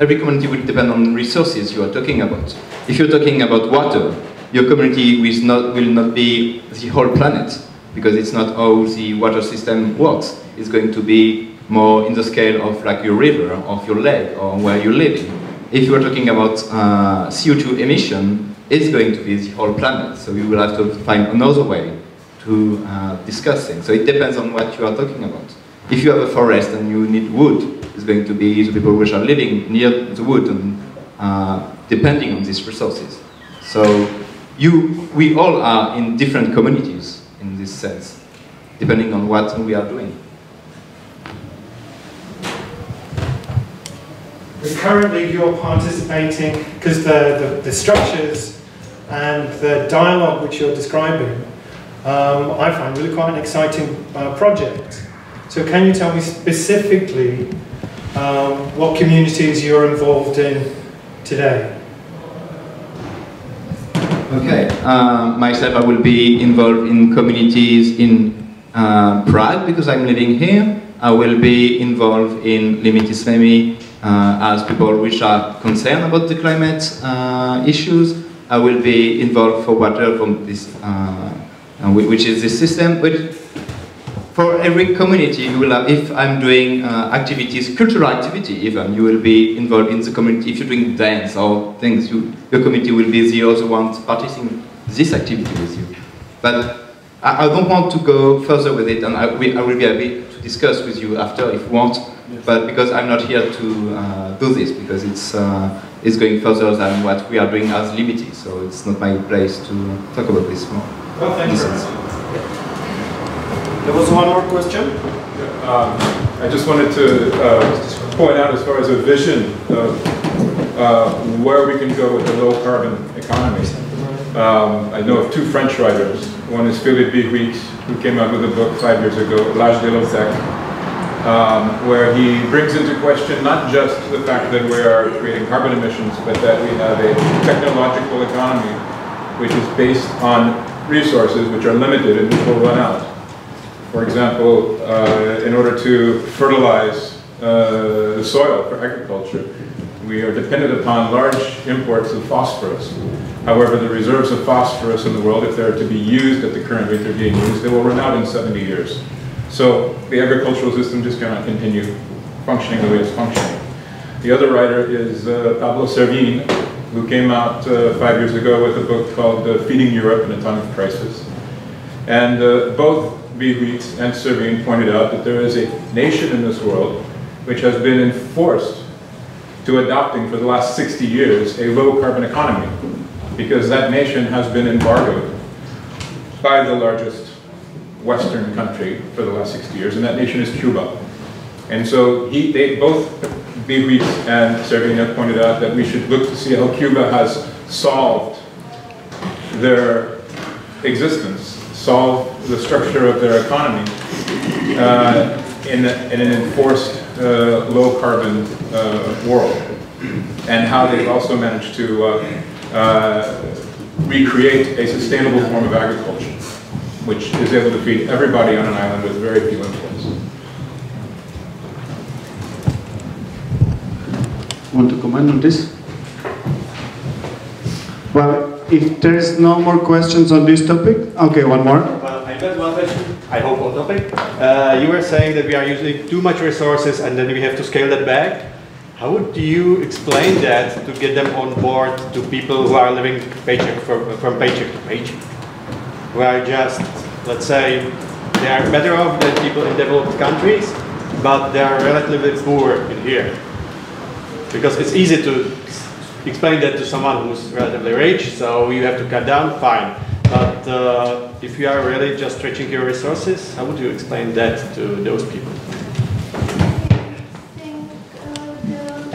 every community will depend on resources you are talking about. If you're talking about water, your community will not will not be the whole planet because it's not how the water system works. It's going to be more in the scale of like your river, of your lake, or where you're living. If you are talking about uh, CO2 emission, it's going to be the whole planet. So you will have to find another way to uh, discuss things. So it depends on what you are talking about. If you have a forest and you need wood, it's going to be the people which are living near the wood and uh, depending on these resources. So you, we all are in different communities in this sense, depending on what we are doing. Currently you're participating, because the, the, the, structures and the dialogue which you're describing, um, I find really quite an exciting uh, project. So can you tell me specifically um, what communities you're involved in today? Okay, uh, myself I will be involved in communities in uh, Prague because I'm living here. I will be involved in Limity jsme my uh, as people which are concerned about the climate uh, issues. I will be involved for water from this, uh, which is this system. But for every community, you will have, if I'm doing uh, activities, cultural activity even, you will be involved in the community. If you're doing dance or things, you, your community will be the other ones participating this activity with you. But I, I, don't want to go further with it, and I, we, I will be happy to discuss with you after if you want. Yes. But because I'm not here to uh, do this, because it's uh, it's going further than what we are doing as Limity, so it's not my place to talk about this more. Well, thank you. There was one more question. Um, I just wanted to uh, point out as far as a vision of uh, where we can go with the low carbon economy. Um, I know of two French writers. One is Philippe Bihouix, who came out with a book five years ago, L'Âge des low tech, um, where he brings into question not just the fact that we are creating carbon emissions, but that we have a technological economy which is based on resources which are limited and which will run out. For example, uh, in order to fertilize uh, the soil for agriculture, we are dependent upon large imports of phosphorus. However, the reserves of phosphorus in the world, if they're to be used at the current rate they're being used, they will run out in 70 years. So the agricultural system just cannot continue functioning the way it's functioning. The other writer is uh, Pablo Servigne, who came out uh, five years ago with a book called uh, Feeding Europe in a Time of Crisis. And uh, both Bihouix and Servigne pointed out that there is a nation in this world which has been enforced to adopting for the last 60 years a low carbon economy because that nation has been embargoed by the largest Western country for the last 60 years, and that nation is Cuba. And so he, they both, Bihouix and Servigne pointed out that we should look to see how Cuba has solved their existence, solve the structure of their economy uh, in, a, in an enforced uh, low carbon uh, world. And how they've also managed to uh, uh, recreate a sustainable form of agriculture, which is able to feed everybody on an island with very few inputs. Want to comment on this? Well, if there's no more questions on this topic, okay, one more. Well, I got one question. I hope on topic. Uh, you were saying that we are using too much resources and then we have to scale that back. How would you explain that to get them on board to people who are living paycheck from, from paycheck to paycheck? Who are just, let's say, they are better off than people in developed countries, but they are relatively poor in here. Because it's easy to explain that to someone who's relatively rich, so you have to cut down, fine. But uh, if you are really just stretching your resources, how would you explain that to those people?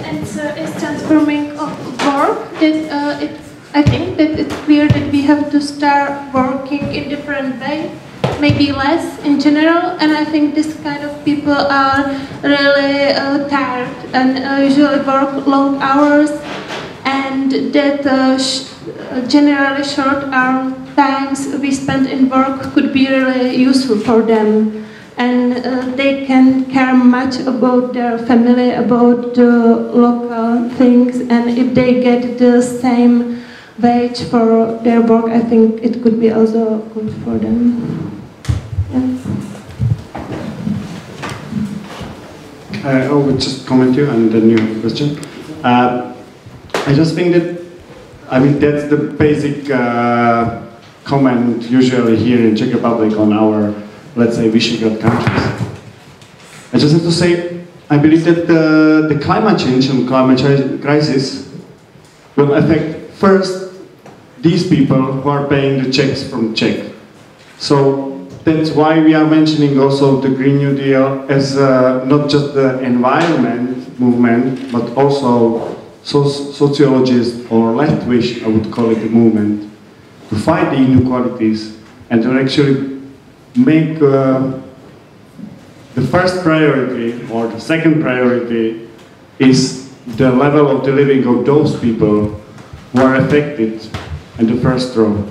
answer is transforming of work. That uh, it's, I think that it's clear that we have to start working in different way, maybe less in general. And I think this kind of people are really uh, tired and uh, usually work long hours, and that uh, sh generally short hour times we spend in work could be really useful for them and uh, they can care much about their family, about the local things, and if they get the same wage for their work, I think it could be also good for them. Yes. Uh, I will just comment you and then you have a question. Uh, I just think that, I mean, that's the basic uh, comment usually here in Czech Republic on our let's say, Visegrad countries. I just have to say, I believe that the, the climate change and climate crisis will affect first these people who are paying the checks from Czech. So that's why we are mentioning also the Green New Deal as uh, not just the environment movement, but also so sociologists or left wish, I would call it a movement, to fight the inequalities and to actually make uh, the first priority or the second priority is the level of the living of those people who are affected in the first row.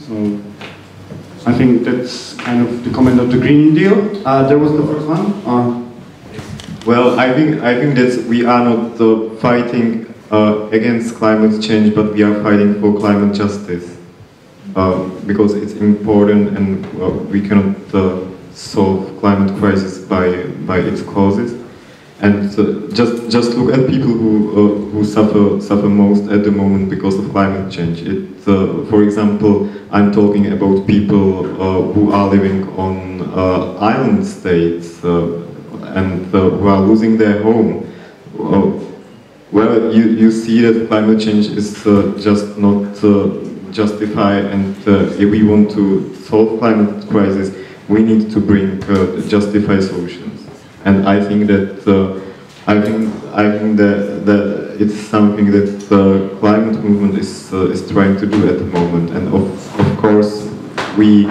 So I think that's kind of the comment of the Green Deal. Uh, there was the first one. Uh, well, I think I think that we are not uh, fighting uh, against climate change, but we are fighting for climate justice um, because it's important and well, we cannot uh, solve climate crisis by by its causes. And uh, just just look at people who uh, who suffer suffer most at the moment because of climate change. It, uh, for example, I'm talking about people uh, who are living on uh, island states and who are losing their home. well, you, you see that climate change is just not justify and uh, if we want to solve climate crisis, we need to bring uh, justify solutions. And I think that uh, I think I think that that it's something that the climate movement is uh, is trying to do at the moment. And of of course we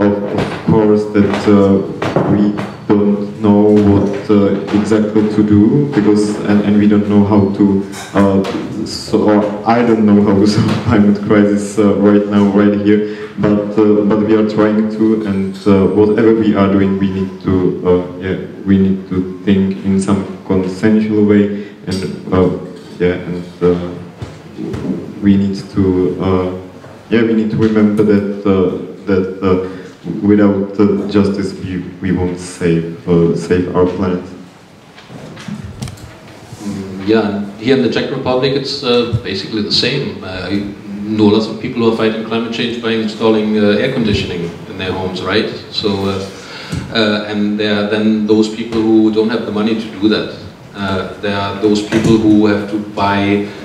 of, of course that uh, we don't know what uh, exactly to do because and, and we don't know how to uh, so or I don't know how to solve climate crisis uh, right now right here. But uh, but we are trying to and uh, whatever we are doing we need to uh, yeah we need to think in some consensual way and yeah and we need to yeah we need to remember that that without uh, justice, we, we won't save, uh, save our planet. Mm, yeah, here in the Czech Republic, it's uh, basically the same. Uh, I know lots of people who are fighting climate change by installing uh, air conditioning in their homes, right? So, uh, and there are then those people who don't have the money to do that. there are those people who have to buy uh,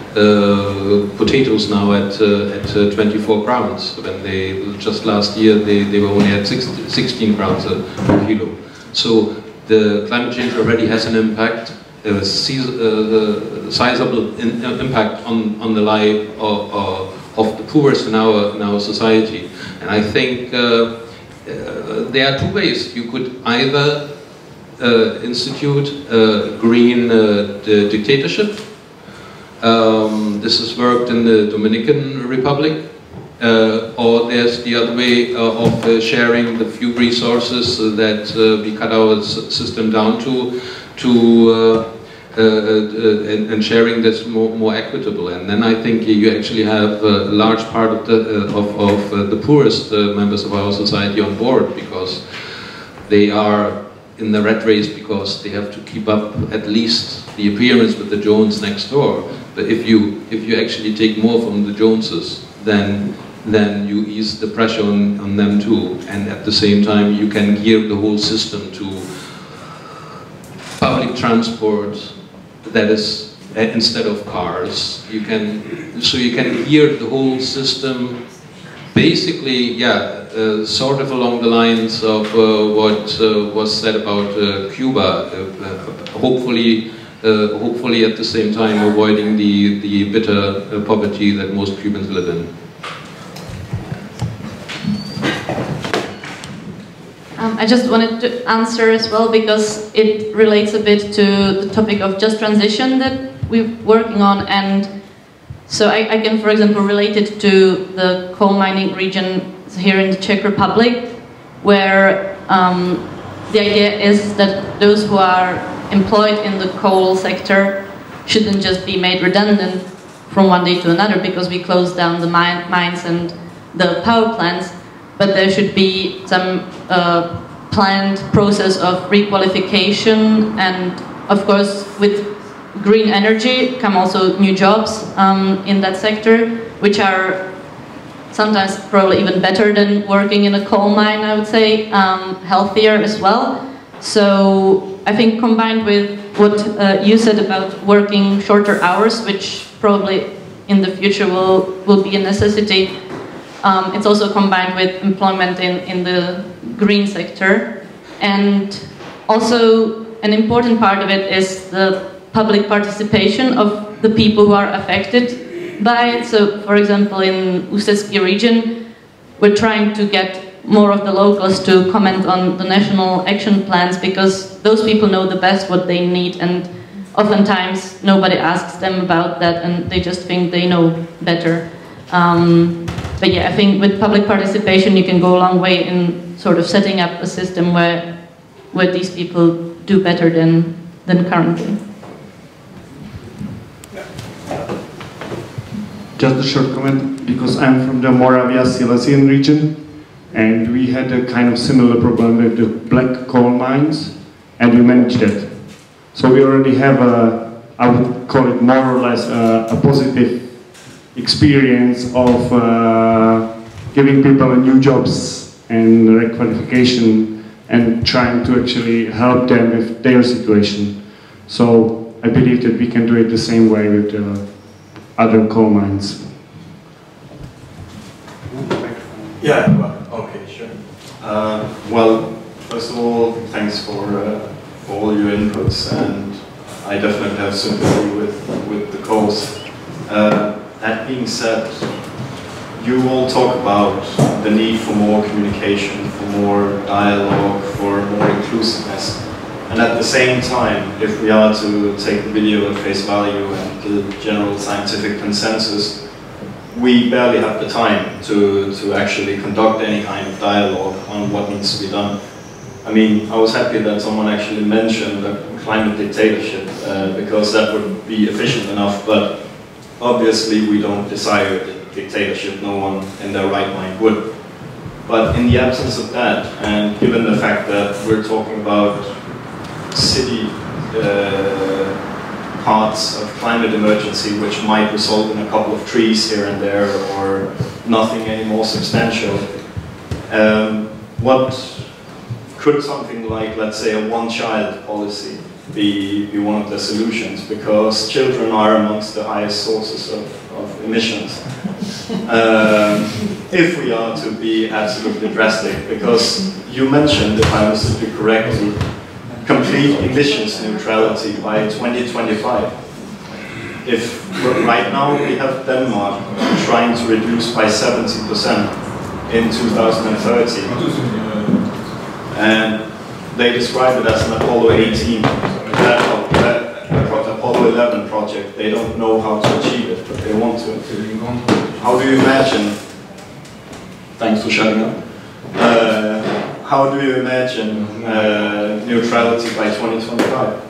potatoes now at uh, at uh, 24 crowns when they just last year they, they were only at 16 crowns per kilo. So the climate change already has an impact, a sizable in, impact on on the life of, of the poorest in our, in our society. And I think uh, uh, there are two ways. You could either uh, institute a green uh, dictatorship. Um, this has worked in the Dominican Republic. Uh, or there's the other way uh, of uh, sharing the few resources that we cut our system down to, to and, and, sharing that's more, more equitable. And then I think you actually have a large part of the, of, of the poorest members of our society on board because they are in the rat race because they have to keep up at least the appearance with the Jones next door. If you if you actually take more from the Joneses, then then you ease the pressure on, on them too. And at the same time, you can gear the whole system to public transport that is uh, instead of cars. You can, so you can gear the whole system basically, yeah, uh, sort of along the lines of uh, what uh, was said about uh, Cuba, uh, hopefully at the same time avoiding the, the bitter poverty that most Cubans live in. Um, I just wanted to answer as well because it relates a bit to the topic of just transition that we're working on and so I, I can, for example, relate it to the coal mining region here in the Czech Republic where um, the idea is that those who are employed in the coal sector shouldn't just be made redundant from one day to another because we close down the mine, mines and the power plants but there should be some uh, planned process of requalification and of course with green energy come also new jobs um, in that sector which are sometimes probably even better than working in a coal mine I would say um, healthier as well so I think combined with what uh, you said about working shorter hours which probably in the future will, will be a necessity um, it's also combined with employment in, in the green sector. And also an important part of it is the public participation of the people who are affected by it. So for example, in Ústecký region, we're trying to get more of the locals to comment on the national action plans because those people know the best what they need and oftentimes nobody asks them about that and they just think they know better. Um, but yeah, I think with public participation, you can go a long way in sort of setting up a system where where these people do better than than currently. Just a short comment, because I'm from the Moravia Silesian region, and we had a kind of similar problem with the black coal mines, and we managed it. So we already have a, I would call it more or less a, a positive experience of uh, giving people new jobs and requalification and trying to actually help them with their situation. So I believe that we can do it the same way with the other coal mines. Yeah, well, okay, sure. Uh, well, first of all, thanks for, uh, all your inputs, and I definitely have sympathy with, with the cause. Uh, that being said, you all talk about the need for more communication, for more dialogue, for more inclusiveness. And at the same time, if we are to take the video at face value and the general scientific consensus, we barely have the time to, to actually conduct any kind of dialogue on what needs to be done. I mean, I was happy that someone actually mentioned a climate dictatorship uh, because that would be efficient enough, but Obviously, we don't desire dictatorship, no one in their right mind would. But in the absence of that, and given the fact that we're talking about city uh, parts of climate emergency, which might result in a couple of trees here and there, or nothing any more substantial, um, what could something like, let's say, a one-child policy be, be one of the solutions because children are amongst the highest sources of, of emissions. um, if we are to be absolutely drastic, because you mentioned, if I understood you correctly, complete emissions neutrality by 2025. if right now we have Denmark trying to reduce by 70% in 2030, and they describe it as an Apollo 18, that, that Apollo 11 project. They don't know how to achieve it, but they want to. How do you imagine? Thanks for shutting up. Uh, how do you imagine uh, neutrality by 2025?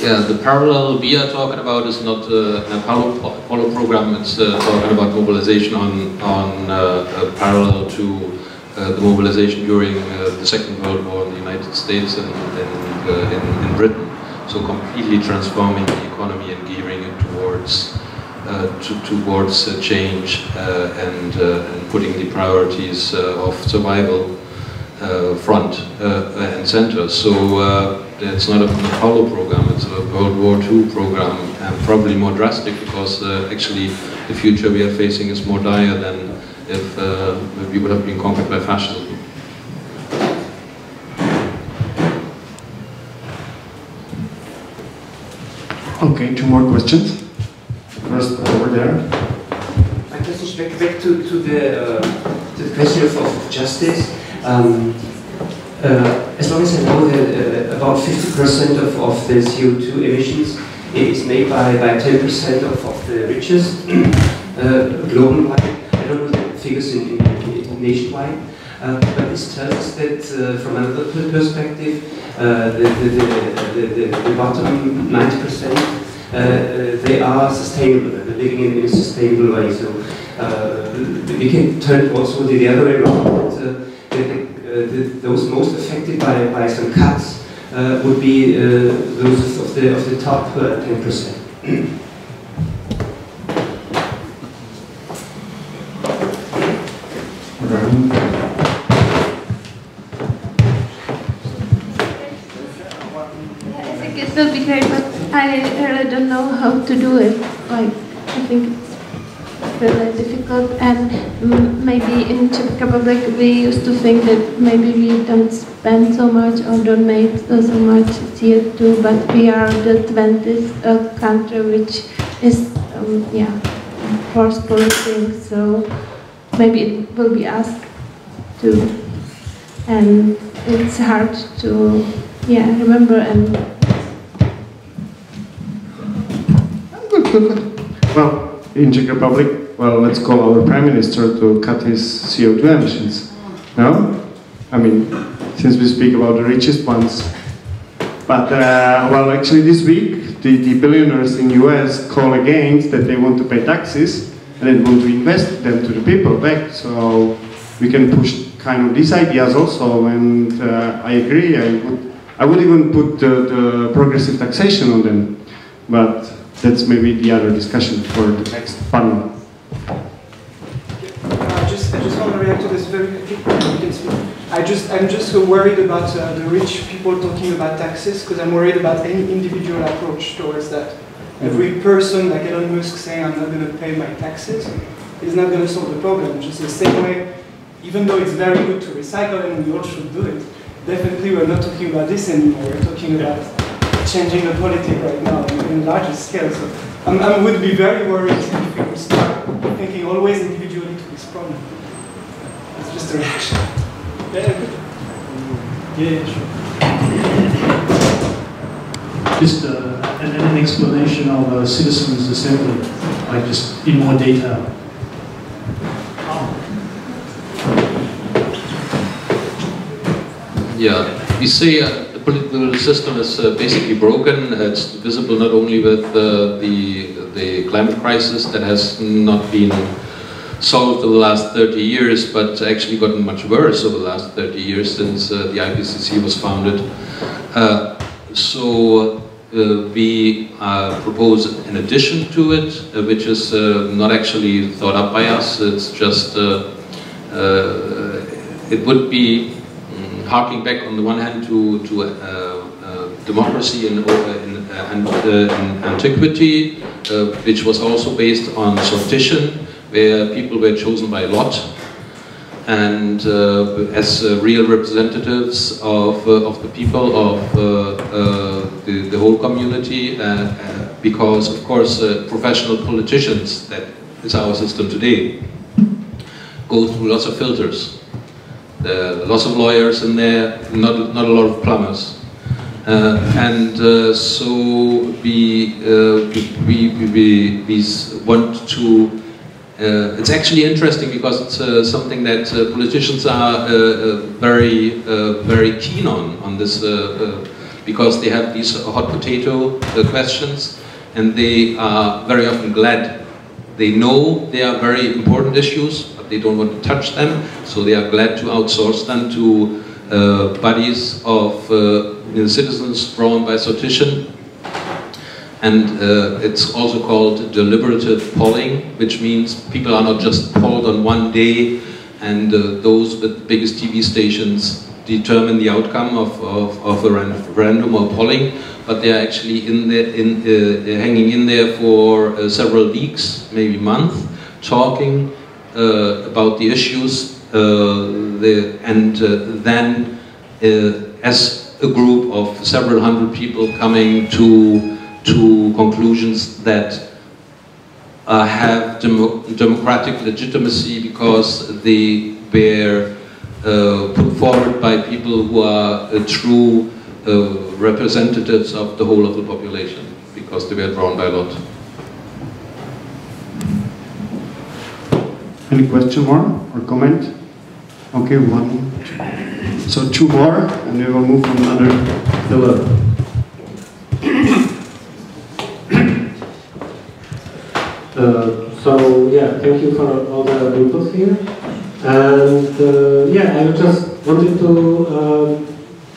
Yeah, the parallel we are talking about is not uh, an Apollo, Apollo program, it's uh, talking about mobilization on, on uh, parallel to uh, the mobilization during uh, the Second World War in the United States and, and uh, in, in, Britain. So completely transforming the economy and gearing it towards Uh, to, towards change uh, and, uh, and putting the priorities of survival front and center. So it's not an Apollo program, it's a World War II program, and probably more drastic because uh, actually the future we are facing is more dire than if uh, we would have been conquered by fascism. Okay, two more questions. First, over there. My question is back, back to, to, the, uh, to the question of, of justice. Um, uh, as long as I know that uh, about 50% of, of the CO2 emissions is made by, by 10% of, of the richest uh, global wide. I don't know the figures in, in, in nationwide. Uh, but this tells us that uh, from another perspective, uh, the, the, the, the, bottom 90% they are sustainable, they're living in, a sustainable way. So we can turn also the other way around. Uh, the, those most affected by, by some cuts uh, would be uh, those of the, of the top 10%. know how to do it. Like, I think it's really difficult and maybe in Czech Republic we used to think that maybe we don't spend so much or don't make so much CO2 but we are the 20th uh, country which is um, yeah force polluting so maybe it will be asked to and it's hard to yeah remember and good good good well in Czech Republic well, let's call our prime minister to cut his CO2 emissions. No? I mean, since we speak about the richest ones. But, uh, well, actually this week, the, the billionaires in US call against that they want to pay taxes and they want to invest them to the people back. So we can push kind of these ideas also, and uh, I agree. I would, I would even put the, the progressive taxation on them, but that's maybe the other discussion for the next panel. I just, I just want to react to this very quickly. I just, I'm just so worried about uh, the rich people talking about taxes because I'm worried about any individual approach towards that. Every person, like Elon Musk saying, I'm not going to pay my taxes, is not going to solve the problem. Just the same way, even though it's very good to recycle and we all should do it, definitely we're not talking about this anymore. We're talking about changing the politic right now in, larger scale. So I'm, I would be very worried if we would start thinking always individually to this problem. It's just a reaction. Yeah, yeah, sure. Just uh, an, an, explanation of a citizens' assembly, like just in more detail. Yeah, you see uh, the political system is uh, basically broken. It's visible not only with uh, the the climate crisis that has not been solved over the last 30 years, but actually gotten much worse over the last 30 years since uh, the IPCC was founded. Uh, so uh, we uh, propose an addition to it, which is not actually thought up by us. It's just it would be harking back on the one hand to to democracy in, in, in antiquity, which was also based on sortition, where people were chosen by lot. and uh, as uh, real representatives of, uh, of the people of uh, uh, the, the whole community uh, because of course professional politicians that is our system today go through lots of filters are lots of lawyers in there not, not a lot of plumbers and so we, we, we, we want to uh, it's actually interesting because it's uh, something that uh, politicians are uh, uh, very, uh, very keen on, on this, because they have these hot potato questions and they are very often glad. They know they are very important issues, they don't want to touch them, so they are glad to outsource them to bodies of citizens drawn by sortition. And uh, it's also called deliberative polling, which means people are not just polled on one day and uh, those with the biggest TV stations determine the outcome of, of, of a referendum or polling, but they are actually in there, in, uh, hanging in there for uh, several weeks, maybe months, talking uh, about the issues uh, the, and then as a group of several hundred people coming to to conclusions that uh, have demo democratic legitimacy because they were uh, put forward by people who are uh, true uh, representatives of the whole of the population because they were drawn by lot. Any question more or comment? Okay, one. So two more, and we will move on another pillar. Uh, so yeah, thank you for all the input here. And uh, yeah, I just wanted to um,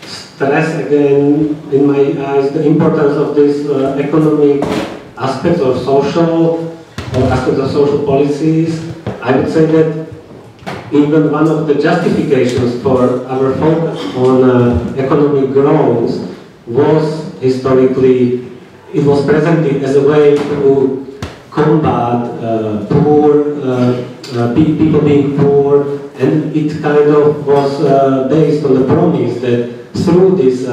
stress again in my eyes the importance of this uh, economic aspect of social or aspect of social policies. I would say that even one of the justifications for our focus on uh, economic growth was historically, it was presented as a way to combat uh, poor, uh, uh, people being poor, and it kind of was based on the promise that through this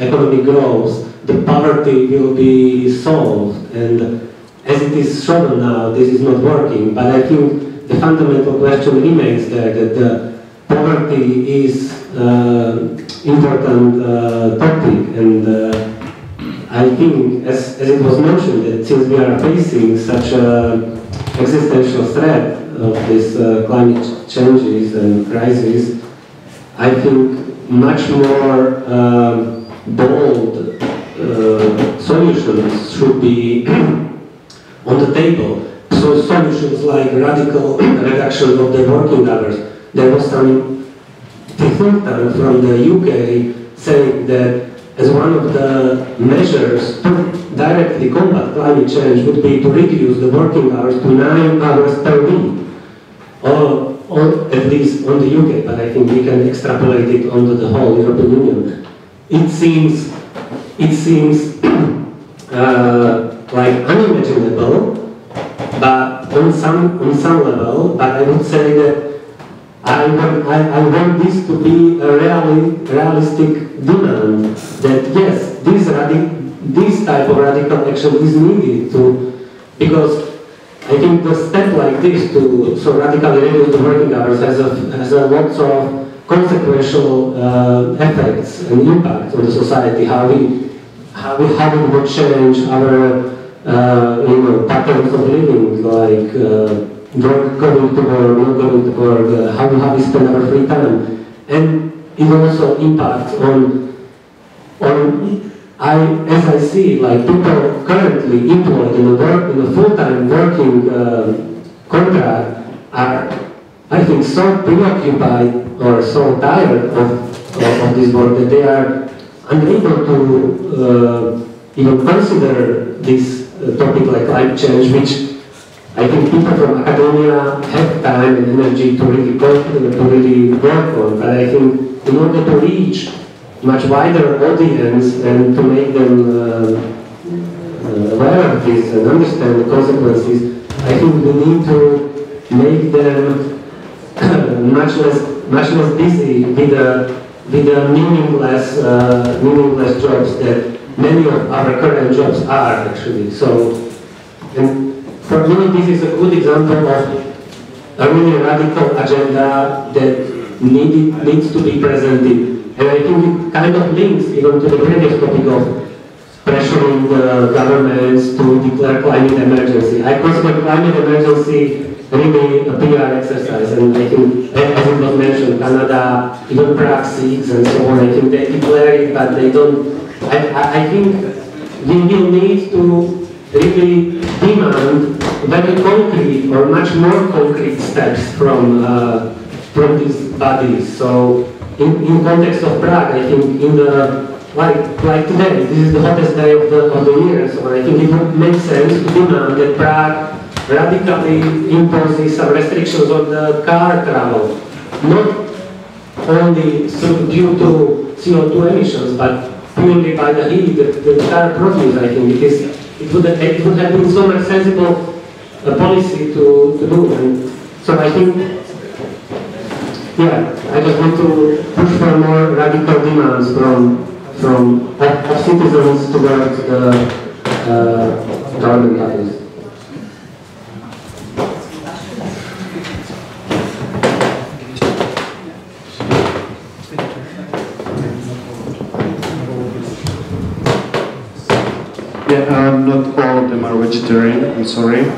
economic growth, the poverty will be solved. And as it is shown now, this is not working, but I think the fundamental question remains there that poverty is uh, important uh, topic and uh, I think, as, as it was mentioned, that since we are facing such an existential threat of these uh, climate changes and crises, I think much more uh, bold uh, solutions should be on the table. So solutions like radical reduction of the working hours. There was some tank from the UK saying that as one of the measures to directly combat climate change would be to reduce the working hours to nine hours per week, or, or at least on the UK, but I think we can extrapolate it onto the whole European Union. It seems, it seems uh, like unimaginable, on some, on some level, but I would say that I want, I, I want this to be a really realistic demand that yes, this, this type of radical action is needed to, because I think the step like this to so radically reduce the working hours has a, has a lots of consequential uh, effects and impact on the society, how we, how we, how would change our uh, you know, patterns of living, like uh, going to work, not going to work, uh, how, how we spend our free time. And it also impacts on, on I, as I see, like people currently employed in a, work, in a full-time working uh, contract are, I think, so preoccupied or so tired of, of, of this work that they are unable to uh, even consider this uh, topic like climate change, which I think people from academia have time and energy to really to really work on, but I think in order to reach much wider audience and to make them uh, uh, aware of this and understand the consequences, I think we need to make them much less much less busy with the with the meaningless uh, meaningless jobs that many of our current jobs are actually. So, and for me, this is a good example of a really radical agenda that needed, needs to be presented. And I think it kind of links even to the previous topic of pressuring the governments to declare climate emergency. I consider climate emergency really a PR exercise, and I think, as it was mentioned, Canada, even 6 and so on, I think they declare it, but they don't, I, I, think we will need to really demand very concrete or much more concrete steps from, uh, from these bodies. So in, in context of Prague, I think in the like, like today, this is the hottest day of the, of the year, so I think it would make sense to demand that Prague radically imposes some restrictions on the car travel. Not only due to CO2 emissions, but purely by the heat that the car produces, I think is, it would, it would have been so much sensible uh, policy to, to do. And so I think, yeah, I just want to push for more radical demands from from of citizens towards the uh, government bodies. Yeah, um, not all of them are vegetarian, I'm sorry.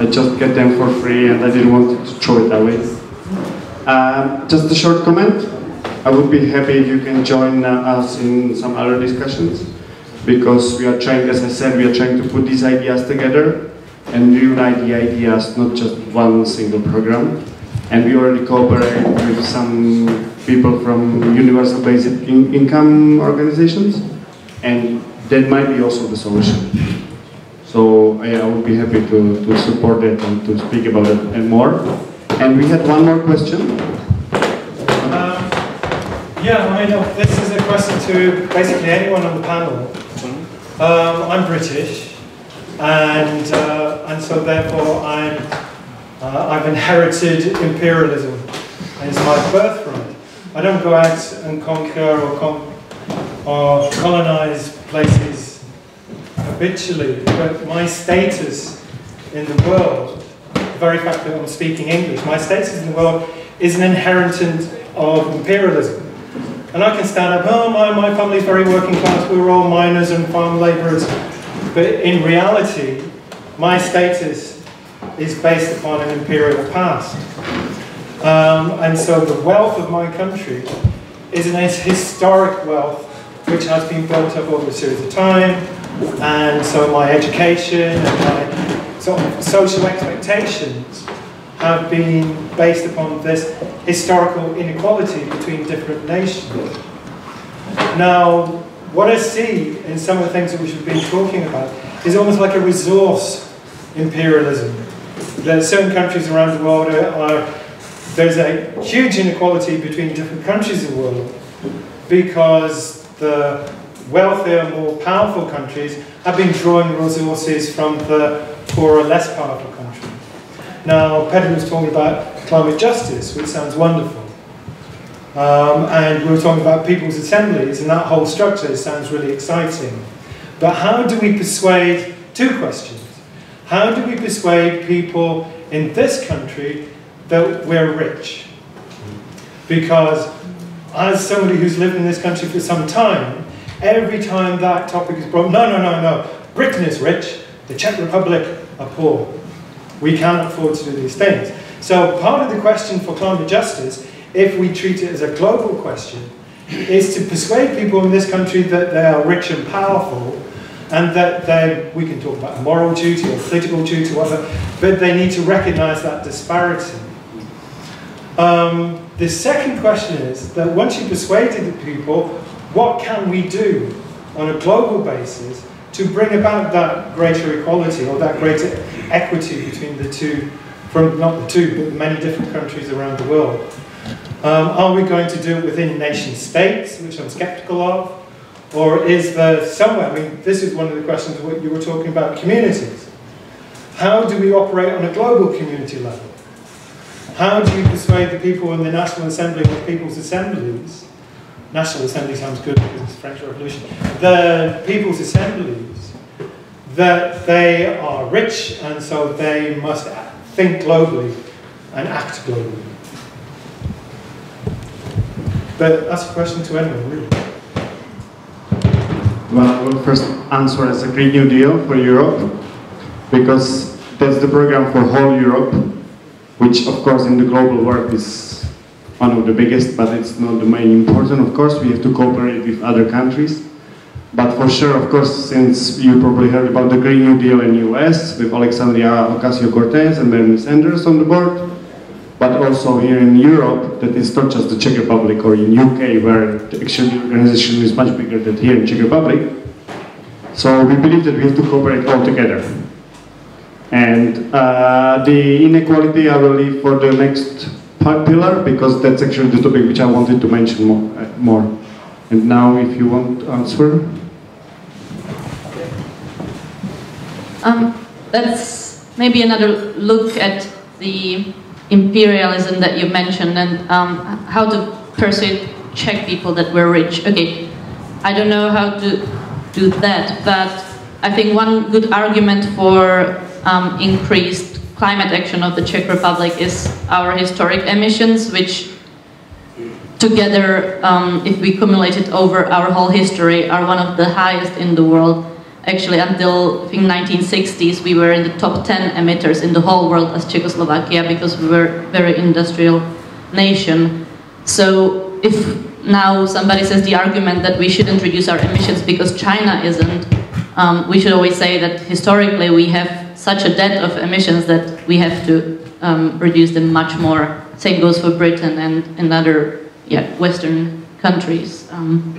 I just get them for free and I didn't want to throw it away. Um, just a short comment. I would be happy if you can join uh, us in some other discussions because we are trying, as I said, we are trying to put these ideas together and reunite the ideas, not just one single program. And we already cooperate with some people from universal basic in income organizations and that might be also the solution. So yeah, I would be happy to, to support that and to speak about it and more. And we had one more question. Um, yeah, I uh, this is a question to basically anyone on the panel. Um, I'm British, and uh, and so therefore I'm uh, I've inherited imperialism. as my birthright. I don't go out and conquer or, con or colonize places habitually, but my status in the world, the very fact that I'm speaking English, my status in the world is an inheritance of imperialism. And I can stand up, oh, my, my family's very working class, we were all miners and farm labourers. But in reality, my status is based upon an imperial past. Um, and so the wealth of my country is an historic wealth which has been built up over a series of time. And so my education and my sort of social expectations have been based upon this historical inequality between different nations. Now, what I see in some of the things that we've been talking about is almost like a resource imperialism. That certain countries around the world are, are there's a huge inequality between different countries in the world because the wealthier, more powerful countries have been drawing resources from the poorer, less powerful countries. Now, Petr was talking about climate justice, which sounds wonderful. Um, and we were talking about people's assemblies, and that whole structure sounds really exciting. But how do we persuade, two questions. How do we persuade people in this country that we're rich? Because as somebody who's lived in this country for some time, every time that topic is brought, no, no, no, no, Britain is rich, the Czech Republic are poor. We can't afford to do these things. So part of the question for climate justice, if we treat it as a global question, is to persuade people in this country that they are rich and powerful and that they, we can talk about moral duty or political duty, or whatever, but they need to recognize that disparity. Um, the second question is that once you've persuaded the people, what can we do on a global basis to bring about that greater equality or that greater equity between the two, from not the two, but many different countries around the world? Um, are we going to do it within nation states, which I'm skeptical of? Or is there somewhere, I mean, this is one of the questions you were talking about, communities. How do we operate on a global community level? How do you persuade the people in the National Assembly or People's Assemblies? National Assembly sounds good because it's French Revolution. The People's Assemblies that they are rich and so they must think globally and act globally. But that's a question to anyone, really. Well, I will first answer as a Green New Deal for Europe, because that's the program for whole Europe, which of course in the global work is one of the biggest, but it's not the main important. Of course, we have to cooperate with other countries. But for sure, of course, since you probably heard about the Green New Deal in the US with Alexandria Ocasio-Cortez and Bernie Sanders on the board, but also here in Europe, that is not just the Czech Republic or in UK, where actually the organization is much bigger than here in Czech Republic. So we believe that we have to cooperate all together. And uh, the inequality I will leave for the next pillar, because that's actually the topic which I wanted to mention more. Uh, more. And now, if you want to answer. Um, that's maybe another look at the imperialism that you mentioned and um, how to persuade Czech people that we're rich. Okay, I don't know how to do that, but I think one good argument for um, increased climate action of the Czech Republic is our historic emissions, which together, um, if we cumulate it over our whole history, are one of the highest in the world. Actually, until I think 1960s, we were in the top 10 emitters in the whole world as Czechoslovakia because we were very industrial nation. So if now somebody says the argument that we shouldn't reduce our emissions because China isn't, um, we should always say that historically we have such a debt of emissions that we have to um, reduce them much more. Same goes for Britain and, and other yeah, Western countries. Um,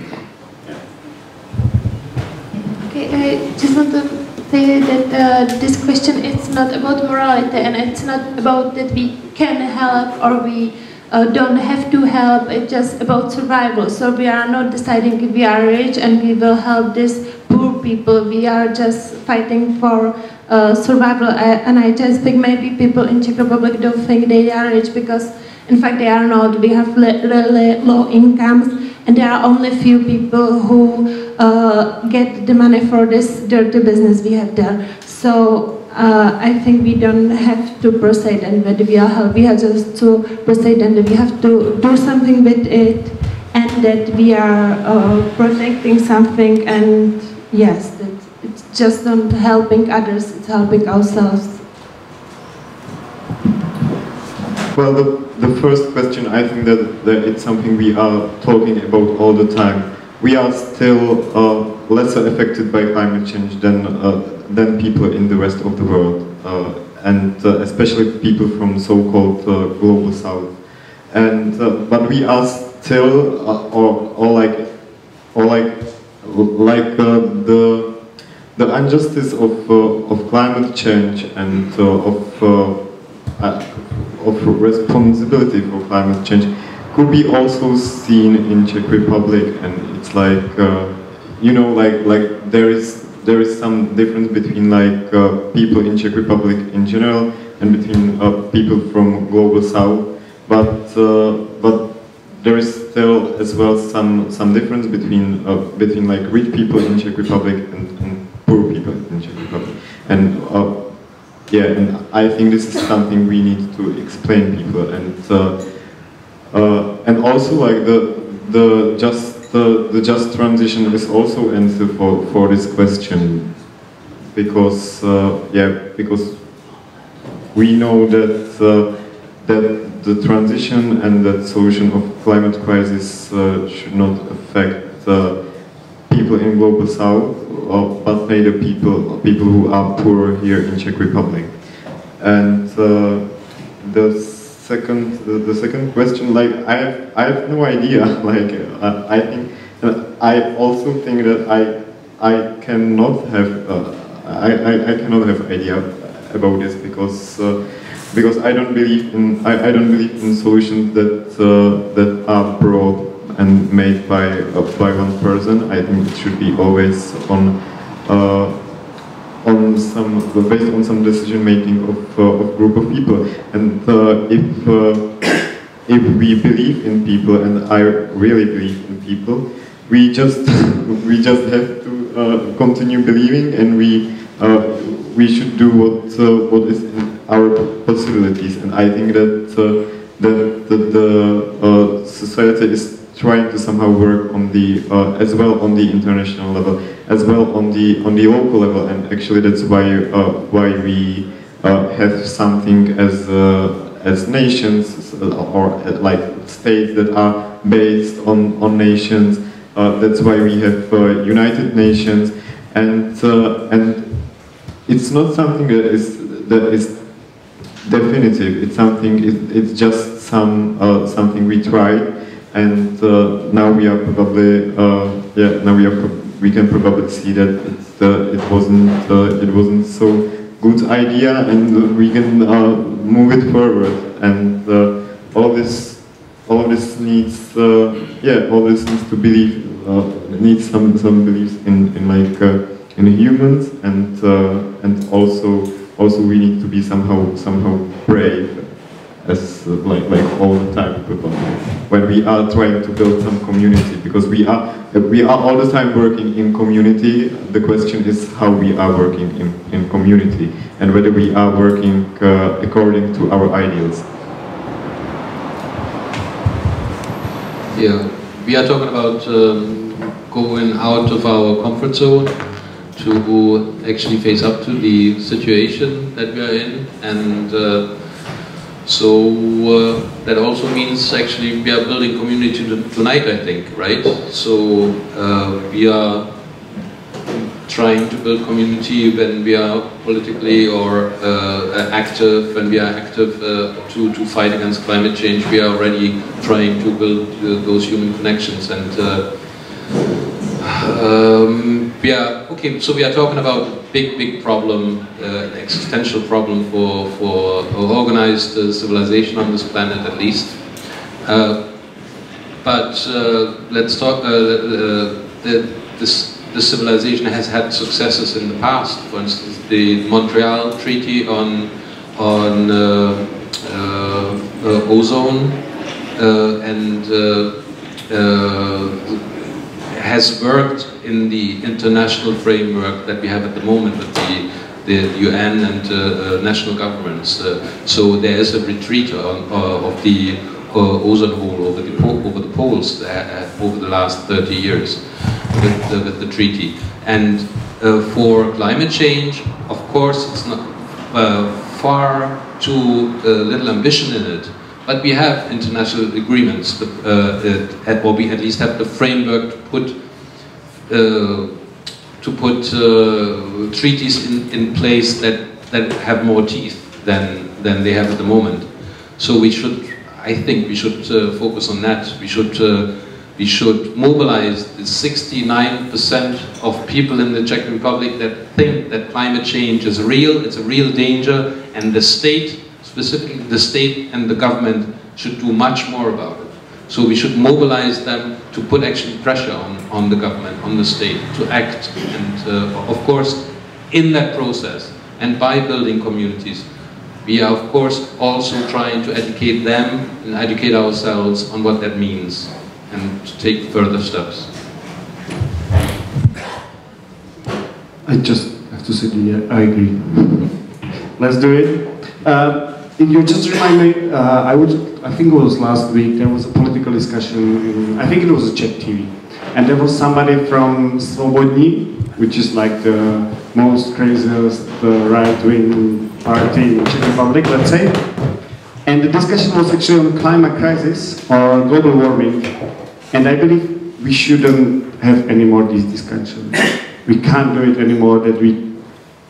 Okay, I just want to say that uh, this question is not about morality and it's not about that we can help or we uh, don't have to help, it's just about survival. So we are not deciding if we are rich and we will help these poor people, we are just fighting for uh, survival. And I just think maybe people in Czech Republic don't think they are rich because in fact they are not. We have really low incomes and there are only few people who uh, get the money for this dirty business we have done. So uh, I think we don't have to proceed and that we are help, we have just to proceed and we have to do something with it and that we are uh, protecting something and yes, just on helping others, it's helping ourselves. Well, the, the first question, I think that, that it's something we are talking about all the time. We are still uh, lesser affected by climate change than, uh, than people in the rest of the world, uh, and uh, especially people from so-called uh, global south. And uh, but we are still, or, or like, or like, like the the injustice of of climate change and of of responsibility for climate change could be also seen in Czech Republic. And it's like uh, you know like like there is there is some difference between like uh, people in Czech Republic in general and between uh, people from global south. But uh, but there is still as well some some difference between uh, between like rich people in Czech Republic and, and uh, yeah, and I think this is something we need to explain people, and uh, uh, and also like the the just the, the just transition is also answer for for this question, because uh, yeah, because we know that uh, that the transition and that solution of climate crisis uh, should not affect people in global south or, but made people people who are poor here in Czech Republic. And uh, the second the, the, second question, like I have I have no idea. Like uh, I think I also think that I I cannot have uh, I, I, I cannot have idea about this because uh, because I don't believe in I, I don't believe in solutions that uh, that are by by one person. I think it should be always on uh, on some based on some decision making of uh, of group of people. And uh, if if we believe in people, and I really believe in people, we just we just have to uh, continue believing, and we uh, we should do what uh, what is in our possibilities. And I think that that the, the society is trying to somehow work on the uh, as well on the international level, as well on the on the local level, and actually that's why uh, why we uh, have something as as nations or like states that are based on on nations. that's why we have United Nations, and and it's not something that is that is definitive. It's something. It, it's just some uh, something we tried, and uh, now we are probably uh, yeah. Now we are we can probably see that uh, it wasn't uh, it wasn't so good idea, and we can uh, move it forward. And uh, all this all this needs yeah all this needs to believe needs some some beliefs in in like in humans and and also also we need to be somehow somehow brave as uh, like like all the time people, when we are trying to build some community because we are we are all the time working in community. The question is how we are working in, in community and whether we are working uh, according to our ideals. Yeah. We are talking about um, going out of our comfort zone to actually face up to the situation that we are in and uh, so uh, that also means actually we are building community tonight I think right so uh, we are trying to build community when we are politically or uh, active when we are active uh, to, to fight against climate change we are already trying to build uh, those human connections and um, we are okay. So we are talking about big, big problem, uh, existential problem for for organized uh, civilization on this planet, at least. Uh, but uh, let's talk. Uh, the, this this civilization has had successes in the past. For instance, the Montreal Treaty on on uh, ozone and has worked in the international framework that we have at the moment with the, the UN and uh, uh, national governments. Uh, so there is a retreat on, uh, of the ozone hole over the, over the poles over the last 30 years with the, with the treaty. And for climate change, of course, it's not far too little ambition in it. But we have international agreements, uh, uh, or we at least have the framework to put to put uh, treaties in, in place that, that have more teeth than, than they have at the moment. So we should, I think we should uh, focus on that. We should, we should mobilize the 69% of people in the Czech Republic that think that climate change is real, it's a real danger, and the state specifically the state and the government should do much more about it. So we should mobilize them to put actually pressure on, on the government, on the state, to act. And uh, of course, in that process, and by building communities, we are of course also trying to educate them and educate ourselves on what that means and to take further steps. I just have to say, yeah, I agree. Let's do it. Uh, you just remind me, uh, I would, I think it was last week, there was a political discussion, in, I think it was a Czech TV, and there was somebody from Svobodní, which is like the most craziest right-wing party in Czech Republic, let's say. And the discussion was actually on climate crisis or global warming. And I believe we shouldn't have any more these discussions. We can't do it anymore that we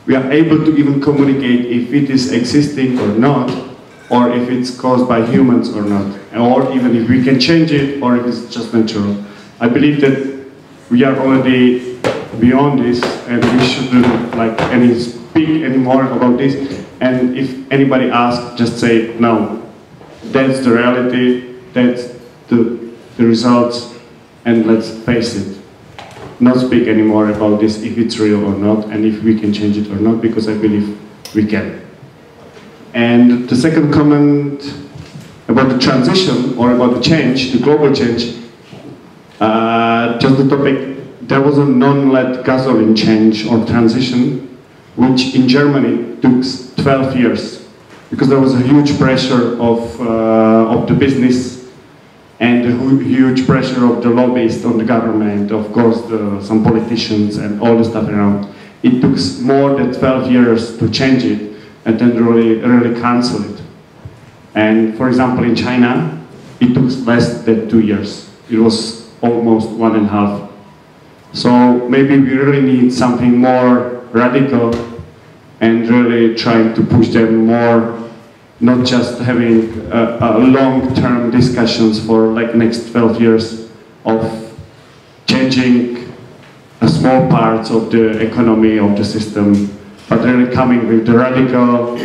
we are able to even communicate if it is existing or not, or if it's caused by humans or not, or even if we can change it or if it's just natural. I believe that we are already beyond this and we shouldn't like any speak anymore about this. And if anybody asks, just say, no, that's the reality, that's the, the results, and let's face it. not speak anymore about this if it's real or not and if we can change it or not because I believe we can. And the second comment about the transition or about the change, the global change, uh, just the topic, there was a non-lead gasoline change or transition which in Germany took 12 years because there was a huge pressure of, uh, of the business and a huge pressure of the lobbyists on the government, of course the, some politicians and all the stuff around. It took more than 12 years to change it and then really, really cancel it. And for example, in China, it took less than two years. It was almost one and a half. So maybe we really need something more radical and really trying to push them more, not just having a, a long-term discussions for like next 12 years of changing a small parts of the economy of the system, but really coming with the radical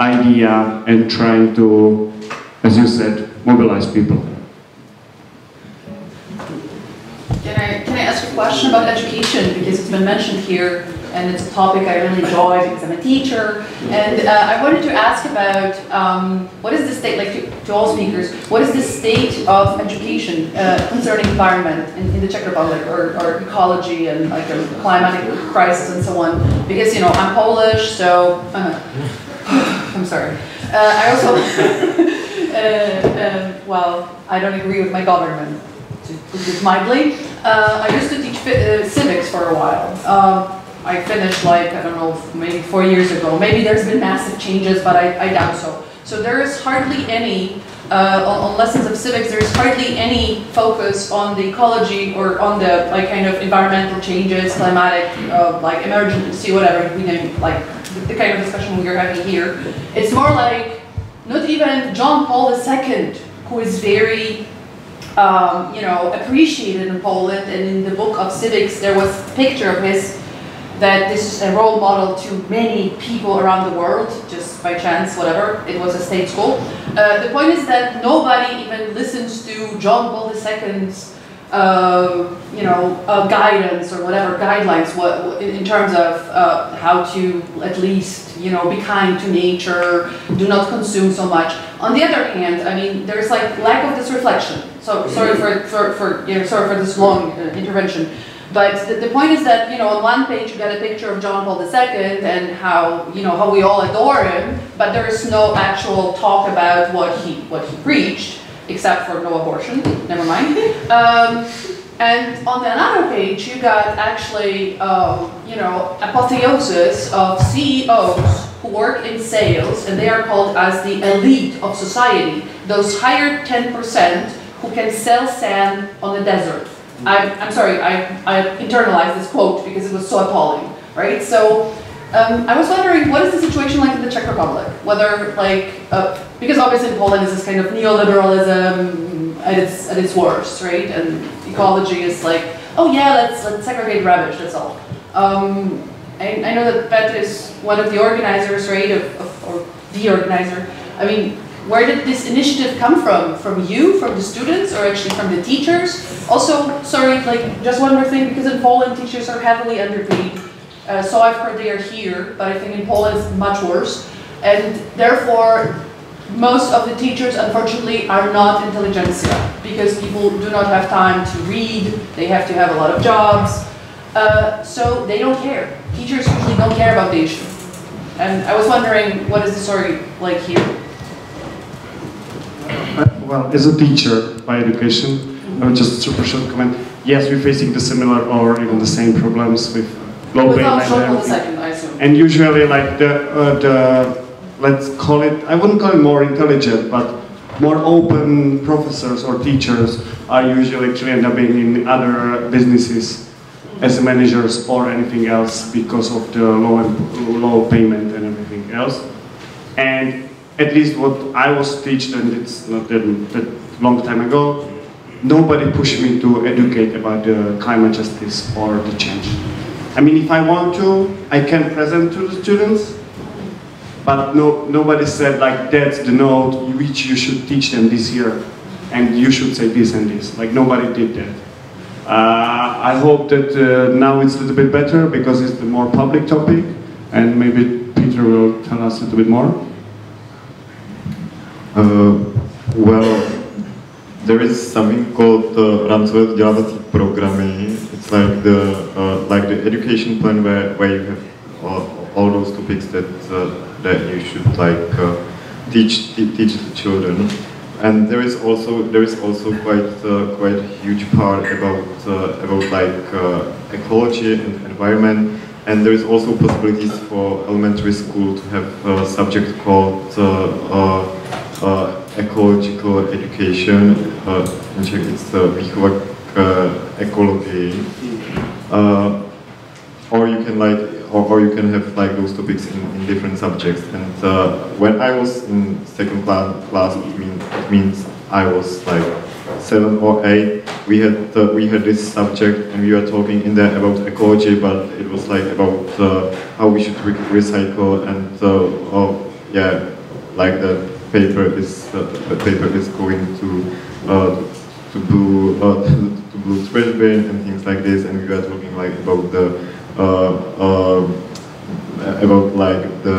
idea and trying to, as you said, mobilize people. Can I, can I ask a question about education? Because it's been mentioned here, and it's a topic I really enjoy because I'm a teacher. And uh, I wanted to ask about um, what is the state, like to, to, all speakers, what is the state of education uh, concerning environment in, in, the Czech Republic or, or ecology and like a climatic crisis and so on? Because, you know, I'm Polish, so, uh, I'm sorry. Uh, I also, uh, um, well, I don't agree with my government, to put it mildly. Uh, I used to teach civics for a while. I finished like, I don't know, maybe four years ago. Maybe there's been massive changes, but I, I doubt so. So there is hardly any, uh, on, on, lessons of civics, there is hardly any focus on the ecology or on the like kind of environmental changes, climatic, uh, like emergency, whatever we name, like the kind of discussion we are having here. It's more like, not even John Paul II, who is very um, you know, appreciated in Poland, and in the book of civics there was a picture of his that this is a role model to many people around the world, just by chance, whatever, it was a state school. Uh, the point is that nobody even listens to John Paul II's uh, you know, uh, guidance or whatever guidelines what, in, terms of uh, how to at least, you know, be kind to nature, do not consume so much. On the other hand, I mean, there's like lack of this reflection. So sorry for, for, for you know, sorry for this long uh, intervention. But the, the, point is that, you know, on one page you get a picture of John Paul II and how, you know, how we all adore him, but there is no actual talk about what he, what he preached, except for no abortion, never mind. Um, and on the another page you got actually, um, you know, apotheosis of CEOs who work in sales, and they are called as the elite of society, those higher 10% who can sell sand on the desert. I'm, I'm sorry, I, I internalized this quote because it was so appalling, right? So um, I was wondering, what is the situation like in the Czech Republic? Whether, like, uh, because obviously in Poland is this kind of neoliberalism at its, at its worst, right? And ecology is like, oh yeah, let's, let's segregate rubbish, that's all. Um, I, I know that Petr is one of the organizers, right, of, of, or the organizer. I mean, where did this initiative come from? From you, from the students, or actually from the teachers? Also, sorry, like just one more thing, because in Poland teachers are heavily underpaid. Uh, so I've heard they are here, but I think in Poland it's much worse. And therefore, most of the teachers, unfortunately, are not intelligentsia, because people do not have time to read, they have to have a lot of jobs, uh, so they don't care. Teachers usually don't care about the issue. And I was wondering, what is the story like here? Well, as a teacher by education, I would just super short comment. Yes, we're facing the similar or even the same problems with low payment and everything. And usually, like the uh, the let's call it, I wouldn't call it more intelligent, but more open professors or teachers are usually actually end up being in other businesses as managers or anything else because of the low low payment and everything else. And at least what I was taught, and it's not that, that long time ago, nobody pushed me to educate about the climate justice or the change. I mean, if I want to, I can present to the students, but no, nobody said like that's the note which you should teach them this year, and you should say this and this. Like nobody did that. Uh, I hope that uh, now it's a little bit better because it's the more public topic, and maybe Peter will tell us a little bit more. Uh, well, there is something called uh, rámcové vzdělávací. It's like the uh, like the education plan where, where you have all, all those topics that uh, that you should like teach teach the children. And there is also there is also quite uh, quite a huge part about uh, about like uh, ecology and environment. And there is also possibilities for elementary school to have a subject called ecological education. In Czech it's výchova k ekologii. Uh, or you can like, or, or you can have like those topics in, in different subjects. And uh, when I was in second class, it, mean, it means I was like seven or eight. We had uh, we had this subject, and we were talking in there about ecology, but it was like about uh, how we should re recycle and uh, oh, yeah, like the paper is uh, the paper is going to uh, to blue uh, to blue trash and things like this, and we were talking like about the about like the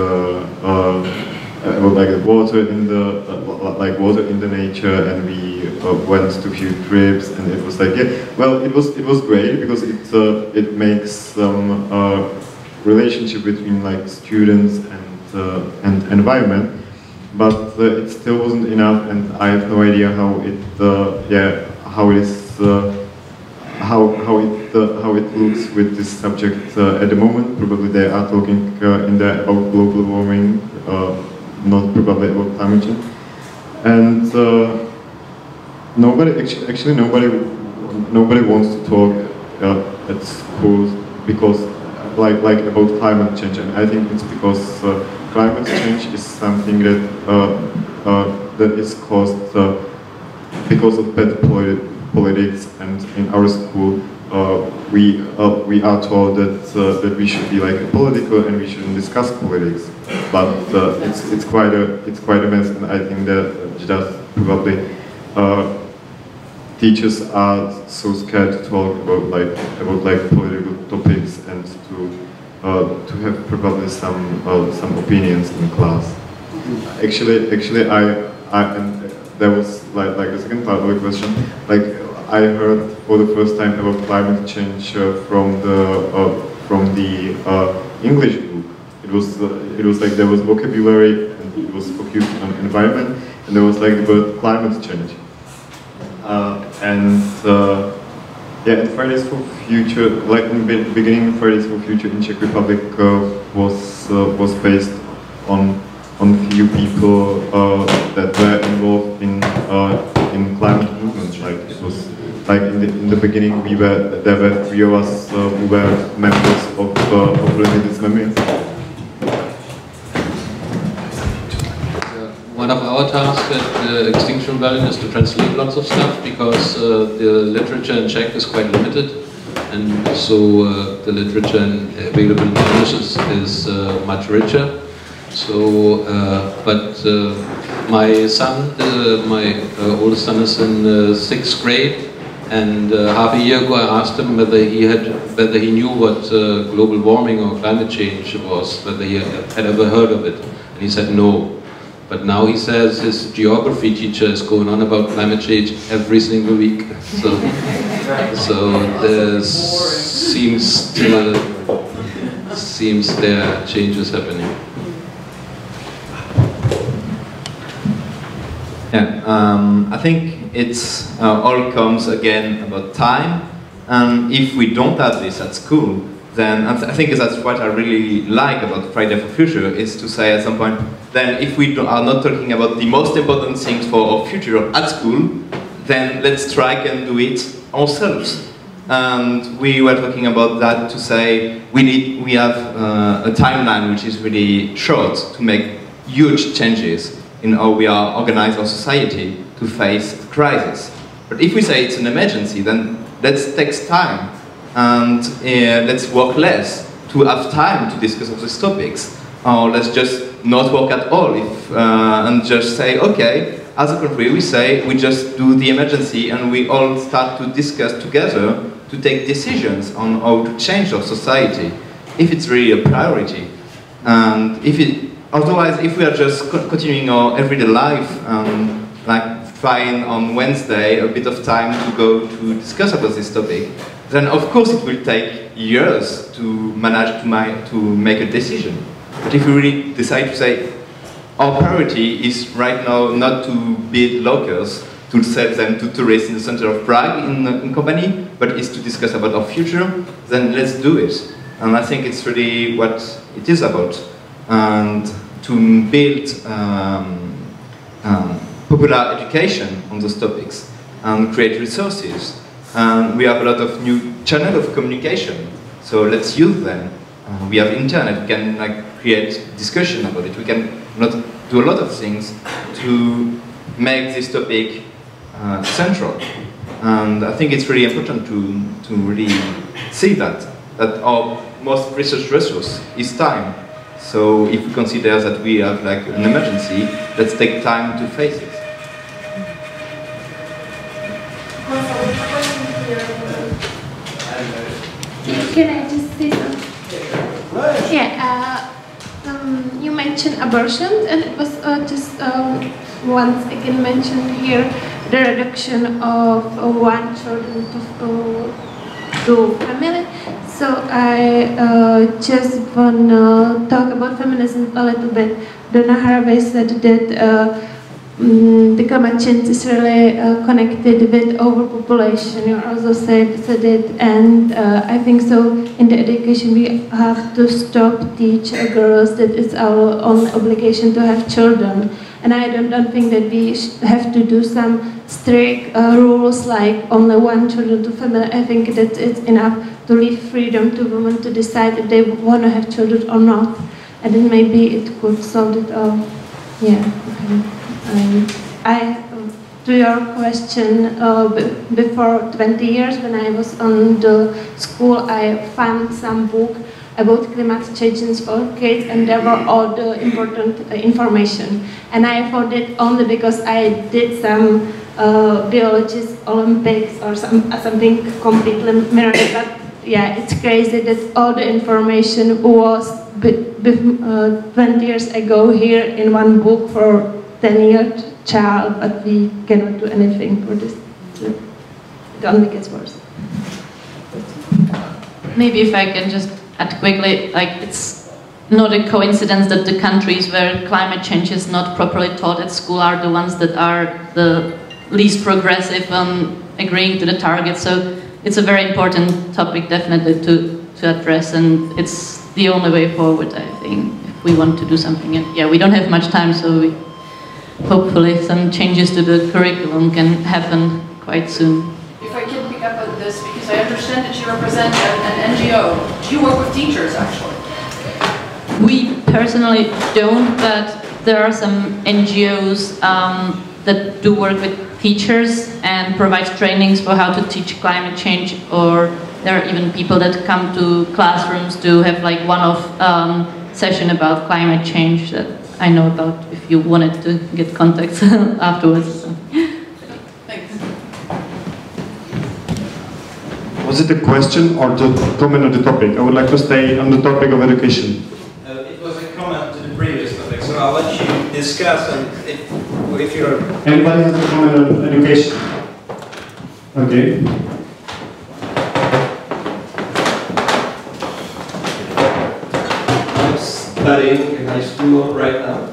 about like the water in the uh, like water in the nature, and we uh, went to few trips, and it was like yeah, well, it was it was great because it uh, it makes some relationship between like students and and environment, but uh, it still wasn't enough, and I have no idea how it uh, yeah how it is. Uh, how how it uh, how it looks with this subject uh, at the moment. Probably they are talking uh, in there about global warming, not probably about climate change. And nobody actually, actually nobody nobody wants to talk at schools because like like about climate change. And I think it's because climate change is something that that is caused because of bad politi- politics and in our school uh, we uh, we are told that uh, that we should be like political and we shouldn't discuss politics. But uh, it's it's quite a it's quite a mess and I think that just probably uh, teachers are so scared to talk about like about like political topics and to uh, to have probably some some opinions in class actually actually I I and there was like like the second part of the question like I heard for the first time about climate change uh, from the uh, from the uh, English book. It was uh, it was like there was vocabulary and it was focused on environment and there was like the word climate change. Uh, and uh, yeah, and Fridays for Future, like in the beginning, Fridays for Future in Czech Republic was was based on on few people that were involved in in climate movements. Like it was like in the, in the beginning, we were there were three of us uh, who were members of uh, of Limity jsme my. One of our tasks at uh, Extinction Rebellion is to translate lots of stuff because uh, the literature in Czech is quite limited, and so uh, the literature available in is, much richer. So, but my son, my oldest son is in sixth grade, and uh, half a year ago I asked him whether he had, whether he knew what uh, global warming or climate change was, whether he had ever heard of it, and he said no. But now he says his geography teacher is going on about climate change every single week. So, so there seems to, seems there are changes happening. Yeah, um, I think it's uh, all comes again about time. And if we don't have this at school, then I, th I think that's what I really like about Friday for Future is to say at some point, then if we are not talking about the most important things for our future at school, then let's try and do it ourselves. And we were talking about that to say we need we have uh, a timeline which is really short to make huge changes in how we are organized our society to face crisis. But if we say it's an emergency, then let's take time and uh, let's work less to have time to discuss all these topics. Or let's just not work at all if, uh, and just say, okay, as a country we say we just do the emergency and we all start to discuss together to take decisions on how to change our society, if it's really a priority. And if it, otherwise, if we are just co continuing our everyday life, um, like find on Wednesday a bit of time to go to discuss about this topic, then of course it will take years to manage to, my, to make a decision. But if we really decide to say, our priority is right now not to build lockers, to sell them to tourists in the center of Prague in, in company, but is to discuss about our future, then let's do it. And I think it's really what it is about. And to build um, um, popular education on those topics and create resources. And we have a lot of new channels of communication, so let's use them. Uh, we have internet, we can like, create discussion about it, we can not do a lot of things to make this topic uh, central. And I think it's really important to, to really see that, that our most precious resource is time. So if we consider that we have like an emergency, let's take time to face it. Can I just say something? Yeah, uh, um, you mentioned abortion, and it was uh, just um, once again mentioned here the reduction of uh, one children to, uh, to family. So I uh, just want to talk about feminism a little bit. Donna Haraway said that mm, the climate change is really uh, connected with overpopulation. You also said, said it, and uh, I think so. In the education, we have to stop teach girls that it's our own obligation to have children. And I don't, don't think that we have to do some strict uh, rules like only one children to family. I think that it's enough to leave freedom to women to decide if they want to have children or not. And then maybe it could solve it all. Yeah. Okay. Um, I, to your question, uh, before 20 years when I was on the school, I found some book about climate changes for kids and there were all the important uh, information. And I found it only because I did some uh, biologist Olympics or some, uh, something completely miraculous. But yeah, it's crazy that all the information was uh, 20 years ago here in one book for 10 year child, but we cannot do anything for this. It only gets worse. Maybe if I can just add quickly, like it's not a coincidence that the countries where climate change is not properly taught at school are the ones that are the least progressive on agreeing to the target. So it's a very important topic definitely to, to address and it's the only way forward, I think, if we want to do something. And yeah, we don't have much time, so we, hopefully some changes to the curriculum can happen quite soon. If I can pick up on this, because I understand that you represent an, NGO. Do you work with teachers, actually? We personally don't, but there are some NGOs um, that do work with teachers and provide trainings for how to teach climate change or there are even people that come to classrooms to have like one-off um, session about climate change that I know about if you wanted to get contacts afterwards. So. Was it a question or to comment on the topic? I would like to stay on the topic of education. Uh, it was a comment to the previous topic, so I'll let you discuss and if, if you're... Anybody has a comment on education? Okay. I'm studying in high school right now,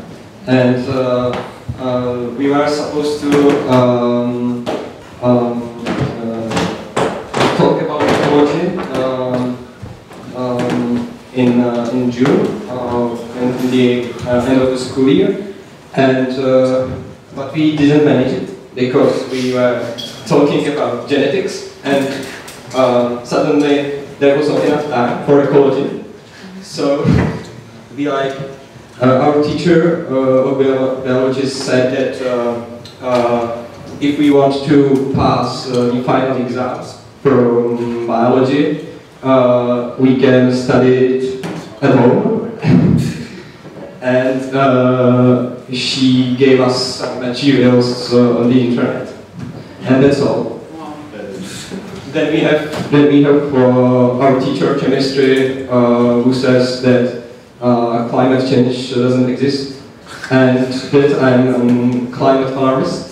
and uh, uh, we were supposed to um, um, uh, talk about ecology um, um, in in June, uh, in the end of the school year, and but we didn't manage it because we were talking about genetics, and suddenly there was not enough time for ecology. So we like our teacher uh, of biologist said that uh, uh, if we want to pass uh, the final exams from biology, uh, we can study it at home. and she gave us some materials on the internet. And that's all. then we have then we have uh, our teacher chemistry uh, who says that uh, climate change doesn't exist, and that I'm a climate alarmist.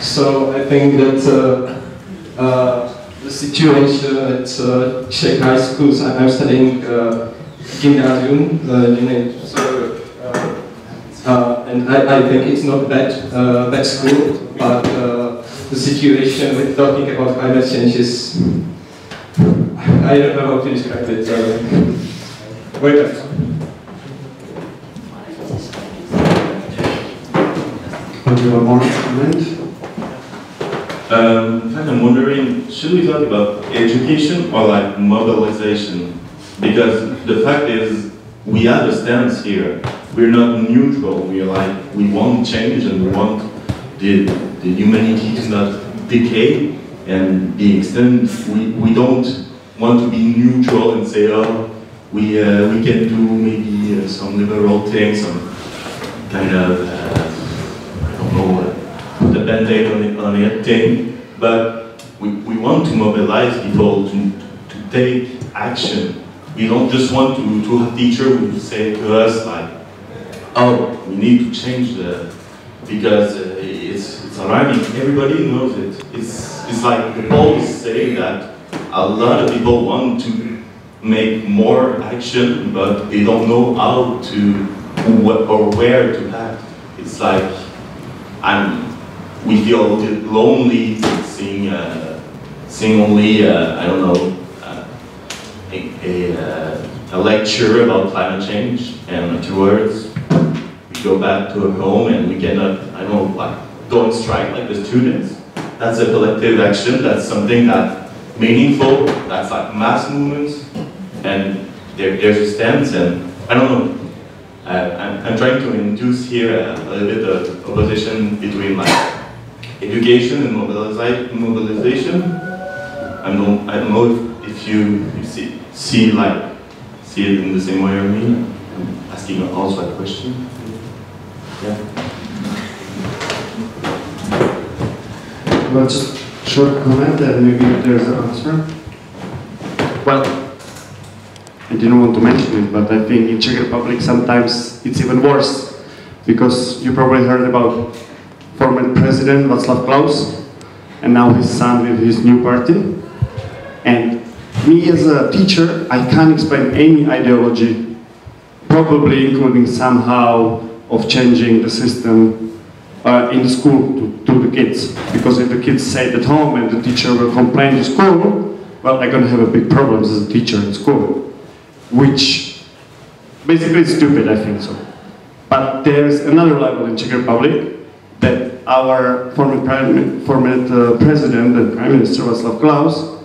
So I think that uh, uh, the situation at uh, Czech high schools, I'm studying gymnasium, gymna- so, and I, I think it's not bad, bad school, but the situation with talking about climate change is, I don't know how to describe it. Uh, very have comment? Um, I'm wondering, should we talk about education or like mobilization? Because the fact is, we have a stance here. We're not neutral. We're like, we want change and we want the, the humanity to not decay and be extinct. We, we don't want to be neutral and say, oh, we, uh, we can do maybe uh, some liberal things, some kind of, uh, I don't know, uh, put a band-aid on on thing, but we, we want to mobilize people to, to take action. We don't just want to, to have teacher who say to us like, oh, we need to change the, because uh, it's, it's alarming, everybody knows it. It's, it's like the polls say that a lot of people want to make more action, but they don't know how to, wh- or where to act. It's like, I'm, we feel a lonely seeing, uh, seeing only, uh, I don't know, uh, a, a, uh, a lecture about climate change, and afterwards we go back to our home and we cannot, I don't know, like go and strike like the students. That's a collective action. That's something that meaningful. That's like mass movements, and there, there's a stance. And I don't know. Uh, I'm, I'm trying to induce here a, a little bit of opposition between like education and mobilization. I don't, I don't know if, if you, you see, see like see it in the same way as me. I'm asking also a question. Yeah. Well, just short comment and maybe there's an answer. Well, I didn't want to mention it, but I think in Czech Republic sometimes it's even worse because you probably heard about former president Václav Klaus and now his son with his new party. And me as a teacher, I can't explain any ideology, probably including somehow of changing the system uh, in the school to, to the kids. Because if the kids stay at home and the teacher will complain to school, well, going to have a big problems as a teacher in school. Which basically is stupid, I think so. But there's another level in Czech Republic that our former, prime, former uh, president and prime minister Václav Klaus,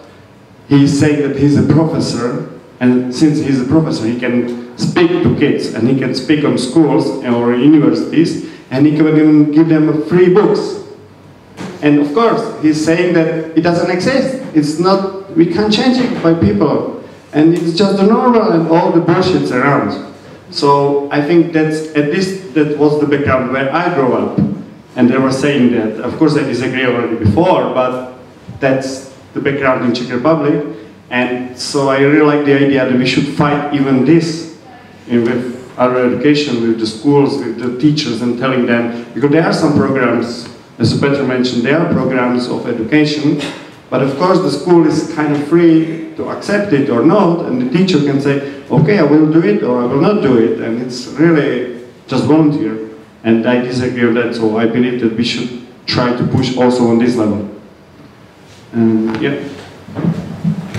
he's saying that he's a professor, and since he's a professor, he can speak to kids and he can speak on schools or universities, and he can even give them free books. And of course, he's saying that it doesn't exist. It's not, we can't change it by people. And it's just the normal and all the bullshits around. So I think that's, at least that was the background where I grew up. And they were saying that, of course I disagree already before, but that's the background in Czech Republic. And so I really like the idea that we should fight even this in with our education, with the schools, with the teachers, and telling them, because there are some programs, as Peter mentioned, there are programs of education, but of course the school is kind of free to accept it or not, and the teacher can say, okay, I will do it or I will not do it, and it's really just volunteer. And I disagree with that, so I believe that we should try to push also on this level. And yeah.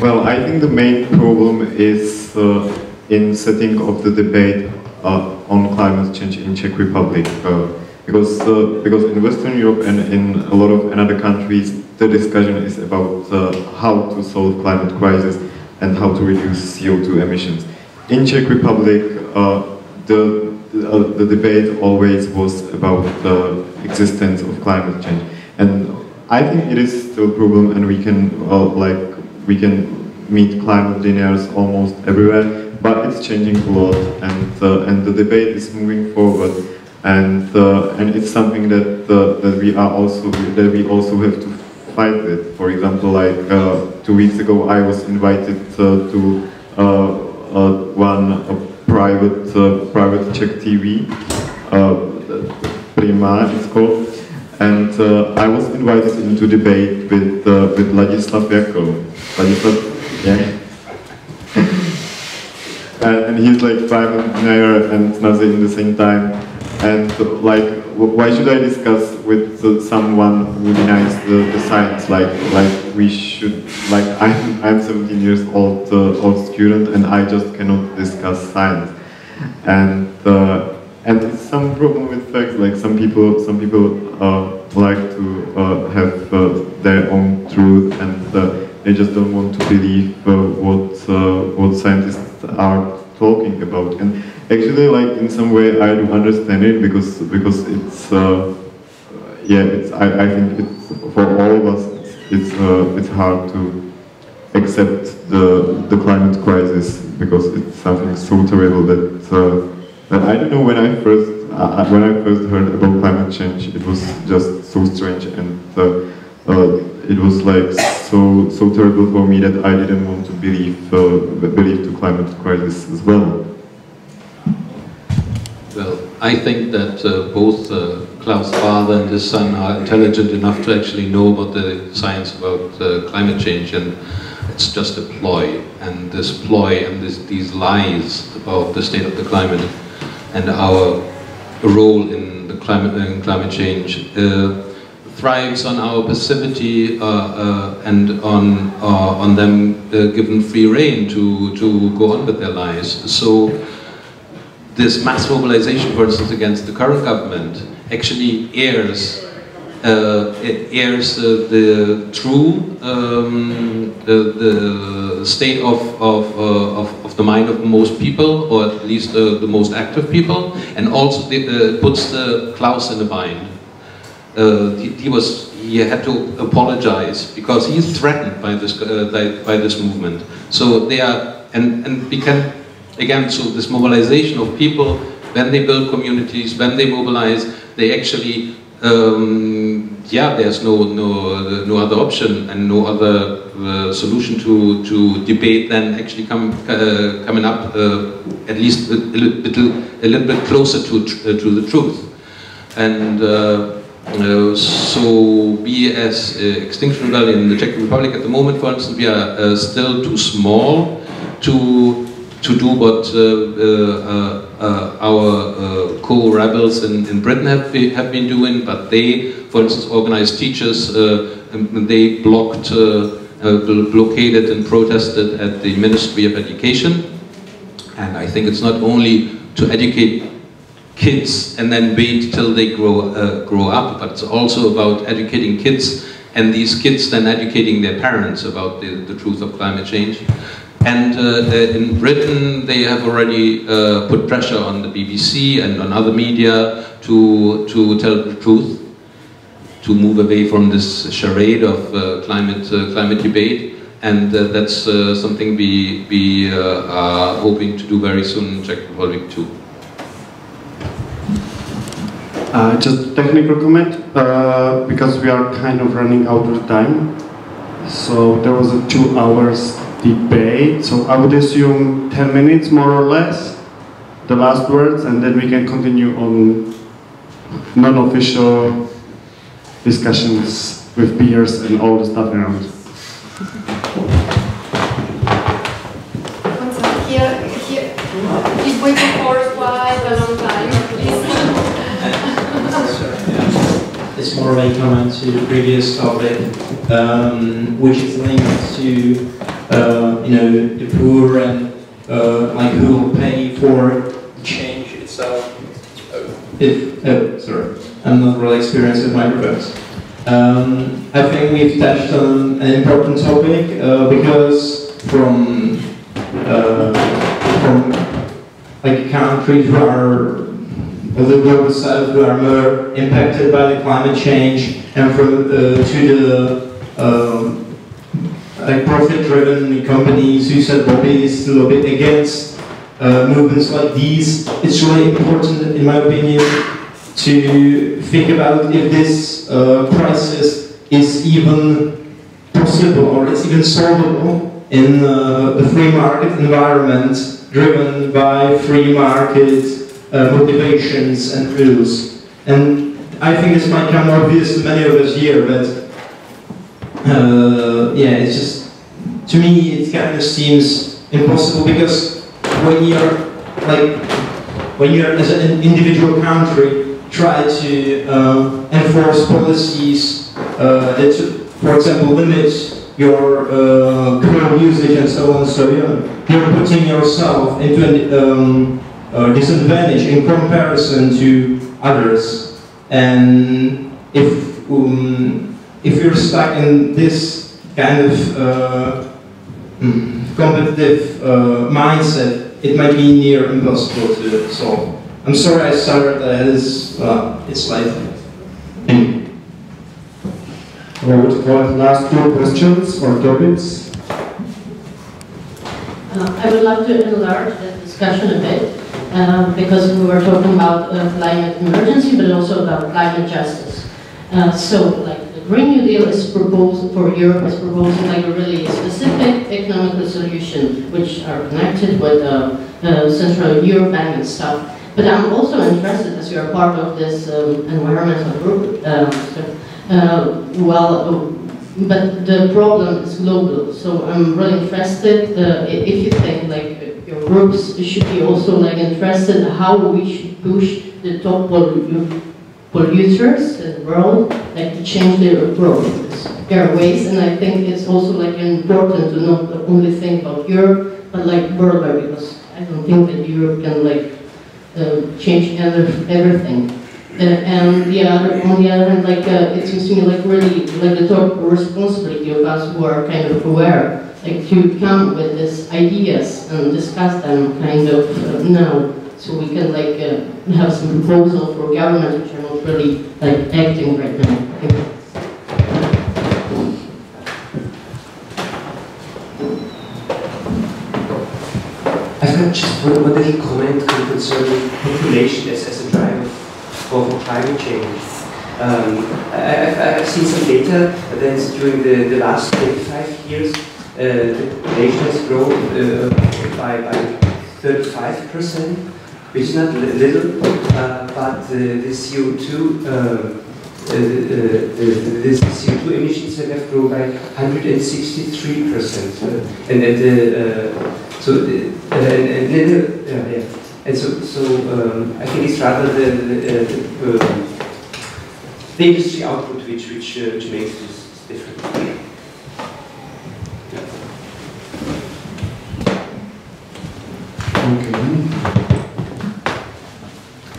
Well, I think the main problem is uh, in setting of the debate uh, on climate change in Czech Republic. Uh, because, uh, because in Western Europe and in a lot of another countries, the discussion is about how to solve climate crisis and how to reduce CO2 emissions. In Czech Republic, uh, the, the debate always was about the existence of climate change. And I think it is still a problem and we can, uh, like, we can meet climate deniers almost everywhere, but it's changing a lot and, uh, and the debate is moving forward and, uh, and it's something that, uh, that we are also, that we also have to fight with. For example, like, uh, two weeks ago I was invited uh, to one private uh, private Czech TV, uh, Prima it's called, and uh, I was invited into debate with with Ladislav Jakl. Ladislav, yeah. and, and he's like prime engineer and Nazi in the same time. And like, why should I discuss with uh, someone who denies the, the, science? Like, like we should, like I'm, I'm 17 years old, uh, old student, and I just cannot discuss science. And uh, and it's some problem with facts. Like some people, some people uh, like to uh, have uh, their own truth, and they just don't want to believe what what scientists are talking about. And actually, like in some way, I do understand it because because it's uh, yeah, it's I, I think it's for all of us it's uh, it's hard to accept the the climate crisis because it's something so terrible that uh, that I don't know when I first uh, when I first heard about climate change, it was just so strange and. Uh, uh, it was like so so terrible for me that I didn't want to believe uh, believe the climate crisis as well. Well, I think that uh, both uh, Klaus' father and his son are intelligent enough to actually know about the science about uh, climate change, and it's just a ploy. And this ploy and this, these lies about the state of the climate and our role in the climate in climate change uh, thrives on our passivity uh, uh, and on uh, on them given free rein to to go on with their lives. So this mass mobilization, for instance, against the current government actually airs uh, it airs uh, the true um, the, the, state of, of, uh, of, of, the mind of most people, or at least the most active people, and also the, puts the Klaus in a bind. Uh, he, he, was he had to apologize because he's threatened by this uh, by, this movement. So they are and and become again so this mobilization of people when they build communities when they mobilize they actually um, yeah there's no no no other option and no other uh, solution to to debate than actually come uh, coming up uh, at least a, little a little bit closer to to the truth. And uh, so we as uh, Extinction Rebellion in the Czech Republic at the moment, for instance, we are uh, still too small to to do what uh, uh, uh, Uh, our uh, co-rebels in, in Britain have, be, have been doing, but they, for instance, organized teachers, and they blocked, blockaded and protested at the Ministry of Education. And I think it's not only to educate kids and then wait till they grow, uh, grow up, but it's also about educating kids and these kids then educating their parents about the, the truth of climate change. And uh, uh in Britain, they have already uh, put pressure on the BBC and on other media to, to tell the truth, to move away from this charade of uh, climate, uh, climate debate. And that's something we, we are hoping to do very soon in Czech Republic too. Uh, just technical comment, uh, because we are kind of running out of time. So there was a two hours debate, so I would assume 10 minutes more or less, the last words, and then we can continue on non-official discussions with peers and all the stuff around. Here, here, keep waiting for quite a long time. It's more of a comment to the previous topic, um, which is linked to uh, you know the poor and uh, like who will pay for change itself. If oh, sorry, I'm not really experienced with microphones. Um, I think we've touched on an important topic uh, because from uh, from like countries who are the global south who are more impacted by the climate change and from uh, to the um, like profit-driven companies who said lobbyists lobby against uh, movements like these. It's really important, in my opinion, to think about if this uh, crisis is even possible or it's even solvable in uh, the free market environment driven by free market uh, motivations and rules. And I think this might come obvious to many of us here, but uh, yeah, it's just, to me, it kind of seems impossible because when you're like, when you're as an individual country try to uh, enforce policies uh, that, for example, limit your uh, usage and so on, so you're, you're putting yourself into a um, uh, disadvantage in comparison to others. And if um, if you're stuck in this kind of uh, mm, competitive uh, mindset, it might be near impossible to solve. I'm sorry I started uh, this, uh, it's like, I would call it last two questions or topics. Uh, I would like to enlarge the discussion a bit uh, because we were talking about uh, climate emergency, but also about climate justice. Uh, so, like the Green New Deal is proposed for Europe is proposing like a really specific economical solution, which are connected with uh, uh, Central Europe Bank and stuff. But I'm also interested, as you're part of this um, environmental group, um, uh, well, but the problem is global. So I'm really interested uh, if you think like your groups should be also like interested how we should push the top pollu polluters in the world like to change their approach, their ways. And I think it's also like important to not only think about Europe, but like worldwide because I don't think that Europe can like uh, change everything. Uh, and the other, on the other hand, like uh, it seems to me like really like the top responsibility of us who are kind of aware, like to come with these ideas and discuss them kind of uh, now, so we can like uh, have some proposal for governments which are not really like acting right now. I've got just one, one little comment concerning population as, as a driver for, for climate change. Um, I, I've, I've seen some data that during the, the last 25 years, uh, the population has grown uh, by, by 35%, which is not little, uh, but uh, the CO2 uh, uh, the, the, the CO2 emissions have grown by 163 percent, uh, and then the uh, so the, uh, and, and, uh, yeah, and so so um, I think it's rather the the, um, the industry output which which uh, which makes this different. Okay.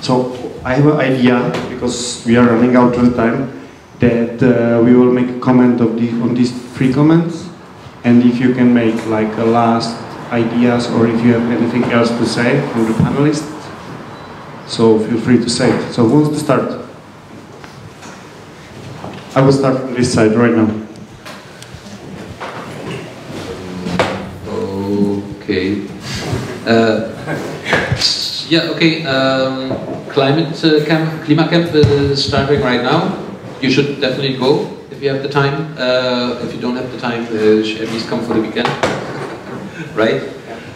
So I have an idea because we are running out of time that uh, we will make a comment of the, on these three comments, and if you can make like a last ideas or if you have anything else to say from the panelists, so feel free to say it. So who wants to start? I will start from this side right now. Okay. Uh, yeah, okay. Um, climate uh, camp, Klima Camp is starting right now. You should definitely go if you have the time. Uh, if you don't have the time, uh, at least come for the weekend. right?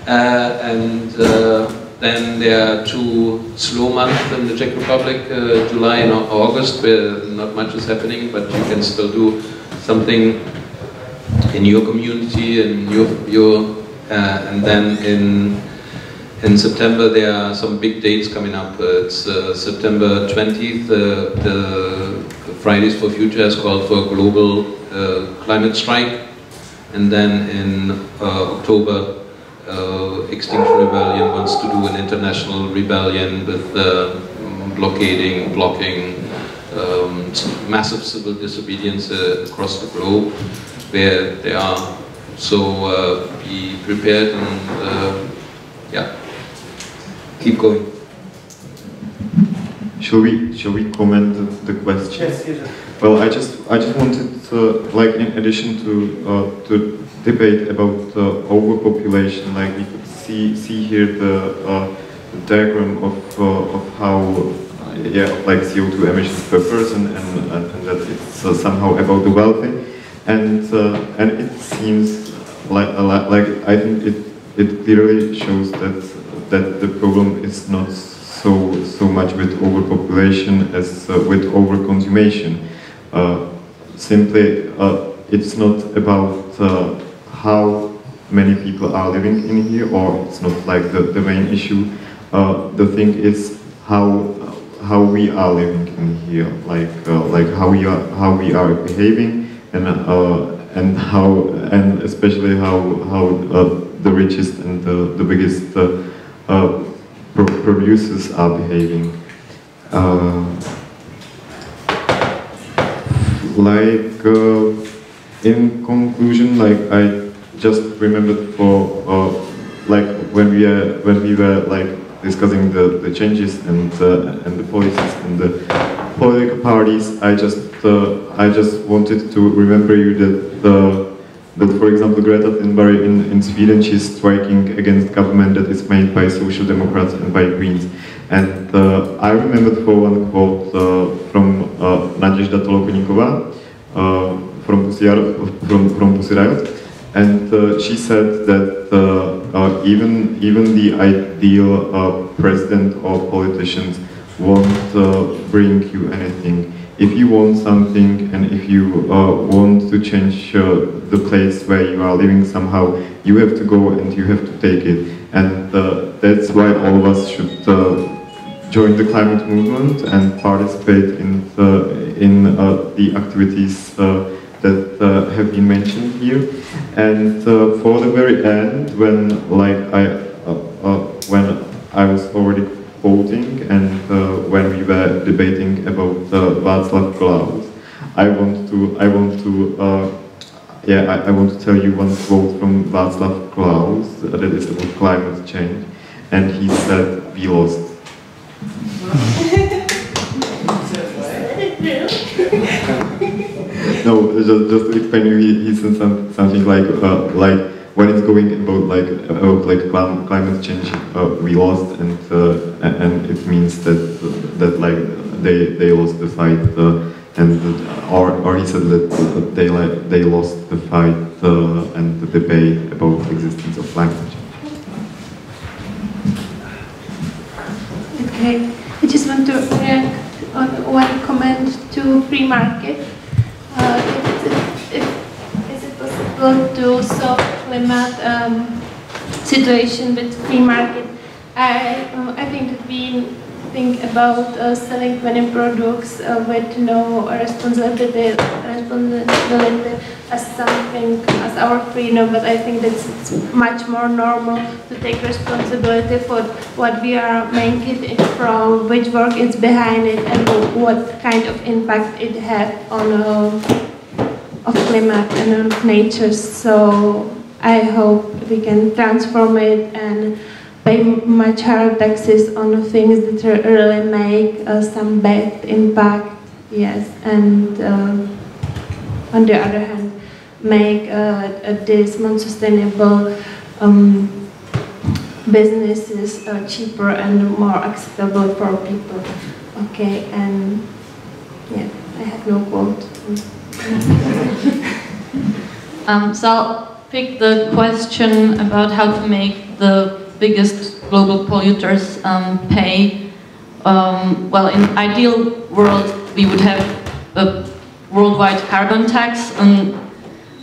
Uh, and uh, then there are two slow months in the Czech Republic, uh, July and August, where not much is happening, but you can still do something in your community and your your and then in in September there are some big dates coming up. It's uh, September 20th. Uh, the Fridays for Future has called for a global uh, climate strike, and then in uh, October, uh, Extinction Rebellion wants to do an international rebellion with blockading, blocking um, massive civil disobedience across the globe, where they are. So uh, be prepared and uh, yeah, keep going. Shall we shall we comment the, the question? Yes, yes. Well, I just I just wanted to, like in addition to uh, to debate about uh, overpopulation, like we could see see here the, uh, the diagram of uh, of how uh, yeah like CO2 emissions per person and, and, and that it's uh, somehow about the wealthy. and uh, and it seems like like I think it it clearly shows that that the problem is not so so much with overpopulation as uh, with overconsumption. Uh, simply, uh, it's not about uh, how many people are living in here, or it's not like the, the main issue. Uh, the thing is how how we are living in here, like uh, like how we are how we are behaving, and and how and especially how how the richest and the, the biggest uh, uh, producers are behaving. Uh, like in conclusion, like I just remembered for like when we uh, when we were like discussing the, the changes and uh, and the policies and the political parties, I just uh, I just wanted to remember you that uh, that for example Greta Thunberg in, in Sweden she's striking against government that is made by social democrats and by Greens. And uh, I remembered for one quote uh, from uh, Nadezhda Tolokonnikova from Pussy, from, from Pussy Riot, and uh, she said that uh, uh, even even the ideal president or politicians won't bring you anything. If you want something and if you want to change the place where you are living somehow, you have to go and you have to take it. And that's why all of us should join the climate movement and participate in the, in uh, the activities uh, that uh, have been mentioned here. And uh, for the very end, when like I uh, uh, when I was already quoting and when we were debating about Václav Klaus, I want to I want to yeah, I, I, want to tell you one quote from Václav Klaus that is about climate change, and he said, "We lost." no, just, just to explain he, he said some, something like, uh, like when it's going about like about like climate change, uh, we lost, and uh, and it means that that like they they lost the fight, uh, and or or he said that they like they lost the fight uh, and the debate about existence of change. Okay, I just want to react on one comment to free market is to solve climate um, situation with free market? I, um, I think that we think about uh, selling many products uh, with no responsibility, responsibility as something as our freedom, but I think that it's much more normal to take responsibility for what we are making from, which work is behind it, and what kind of impact it has on uh, of climate and of nature. So I hope we can transform it and pay much higher taxes on the things that really make uh, some bad impact. Yes, and uh, on the other hand, make uh, this more sustainable um, businesses uh, cheaper and more acceptable for people. Okay, and yeah, I have no quote. um, so I'll pick the question about how to make the biggest global polluters um, pay. Um, well, in ideal world, we would have a worldwide carbon tax and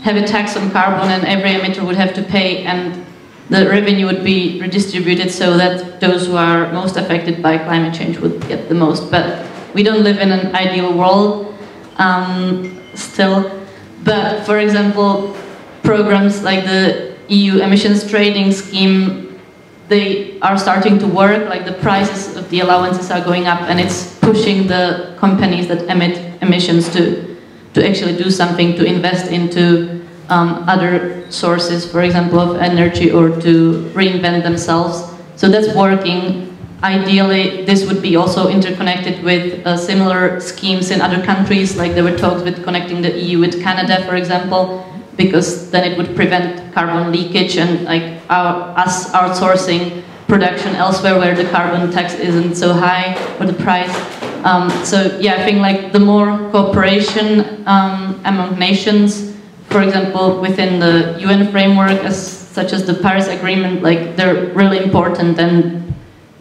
have a tax on carbon and every emitter would have to pay and the revenue would be redistributed so that those who are most affected by climate change would get the most. But we don't live in an ideal world. Um, still. But for example, programs like the EU emissions trading scheme, they are starting to work, like the prices of the allowances are going up and it's pushing the companies that emit emissions to, to actually do something, to invest into um, other sources, for example, of energy or to reinvent themselves. So that's working Ideally, this would be also interconnected with uh, similar schemes in other countries, like there were talks with connecting the EU with Canada, for example, because then it would prevent carbon leakage and like our, us outsourcing production elsewhere where the carbon tax isn't so high or the price. Um, so yeah, I think like the more cooperation um, among nations for example, within the UN framework, as such as the Paris Agreement, like they're really important, and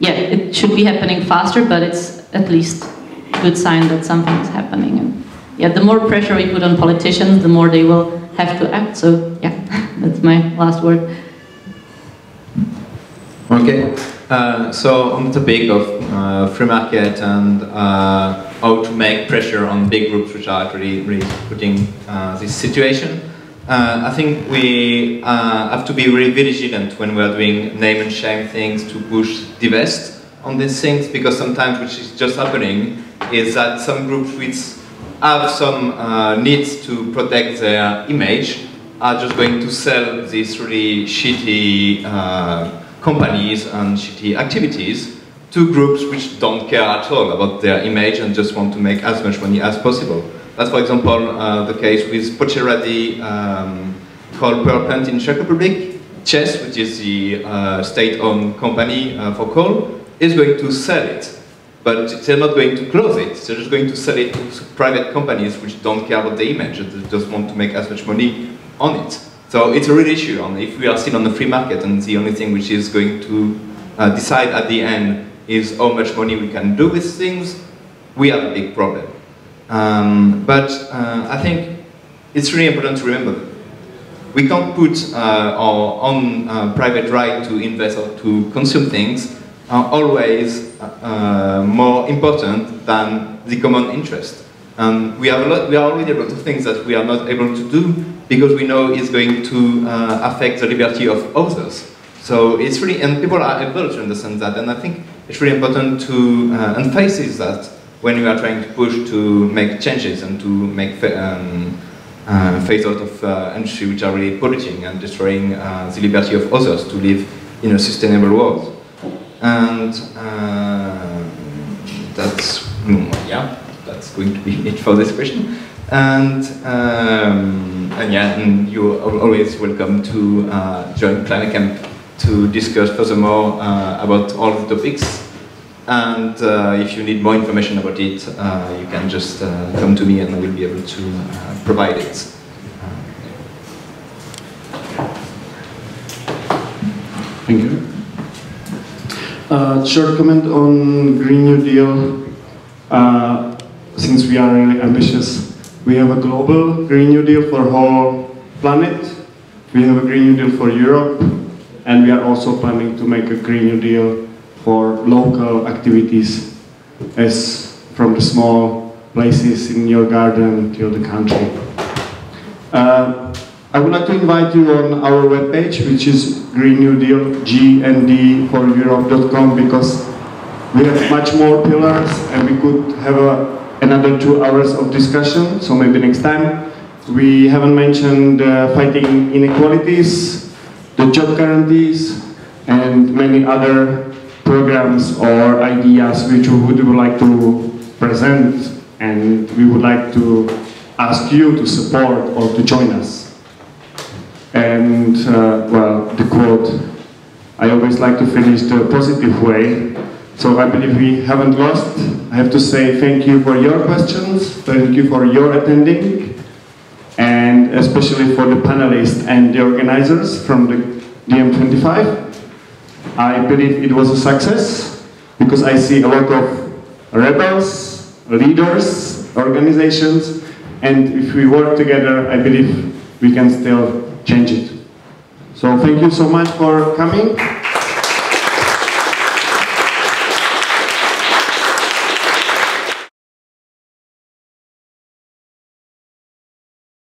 yeah, it should be happening faster, but it's at least a good sign that something is happening. And yeah, the more pressure we put on politicians, the more they will have to act. So yeah, that's my last word. Okay, uh, so on the topic of uh, free market and uh, how to make pressure on big groups which are actually really putting uh, this situation, uh, I think we uh, have to be really vigilant when we are doing name and shame things to push divest on these things because sometimes which is just happening is that some groups which have some needs to protect their image are just going to sell these really shitty companies and shitty activities to groups which don't care at all about their image and just want to make as much money as possible. That's, for example, uh, the case with Počerady um, coal power plant in Czech Republic. ČEZ, which is the uh, state-owned company uh, for coal, is going to sell it. But they're not going to close it. They're just going to sell it to private companies which don't care about the image. They just want to make as much money on it. So it's a real issue on if we are still on the free market and the only thing which is going to uh, decide at the end is how much money we can do with things, we have a big problem. Um, but uh, I think it's really important to remember we can't put uh, our own uh, private right to invest or to consume things are always uh, more important than the common interest. And we, have a lot, we are already able to things that we are not able to do because we know it's going to uh, affect the liberty of others. So it's really, and people are able to understand that, and I think it's really important to uh, emphasize that when we are trying to push to make changes and to make um, uh, phase out of uh, industry which are really polluting and destroying uh, the liberty of others to live in a sustainable world. And uh, that's, mm, yeah, that's going to be it for this question. And, um, and yeah, and you're always welcome to uh, join Climate Camp to discuss furthermore uh, about all the topics. And uh, if you need more information about it, uh, you can just uh, come to me and I will be able to uh, provide it. Thank you. Uh, short comment on Green New Deal. Uh, since we are really ambitious, we have a global Green New Deal for whole planet. We have a Green New Deal for Europe, and we are also planning to make a Green New Deal for local activities, as from the small places in your garden till the country. Uh, I would like to invite you on our webpage, which is Green New Deal, because we have much more pillars and we could have a, another two hours of discussion, so maybe next time. We haven't mentioned uh, fighting inequalities, the job guarantees, and many other programs or ideas which we would like to present and we would like to ask you to support or to join us. And, uh, well, the quote, I always like to finish the positive way, so I believe we haven't lost. I have to say thank you for your questions, thank you for your attending, and especially for the panelists and the organizers from the DiEM25. I believe it was a success because I see a lot of rebels, leaders, organizations, and if we work together, I believe we can still change it. So thank you so much for coming.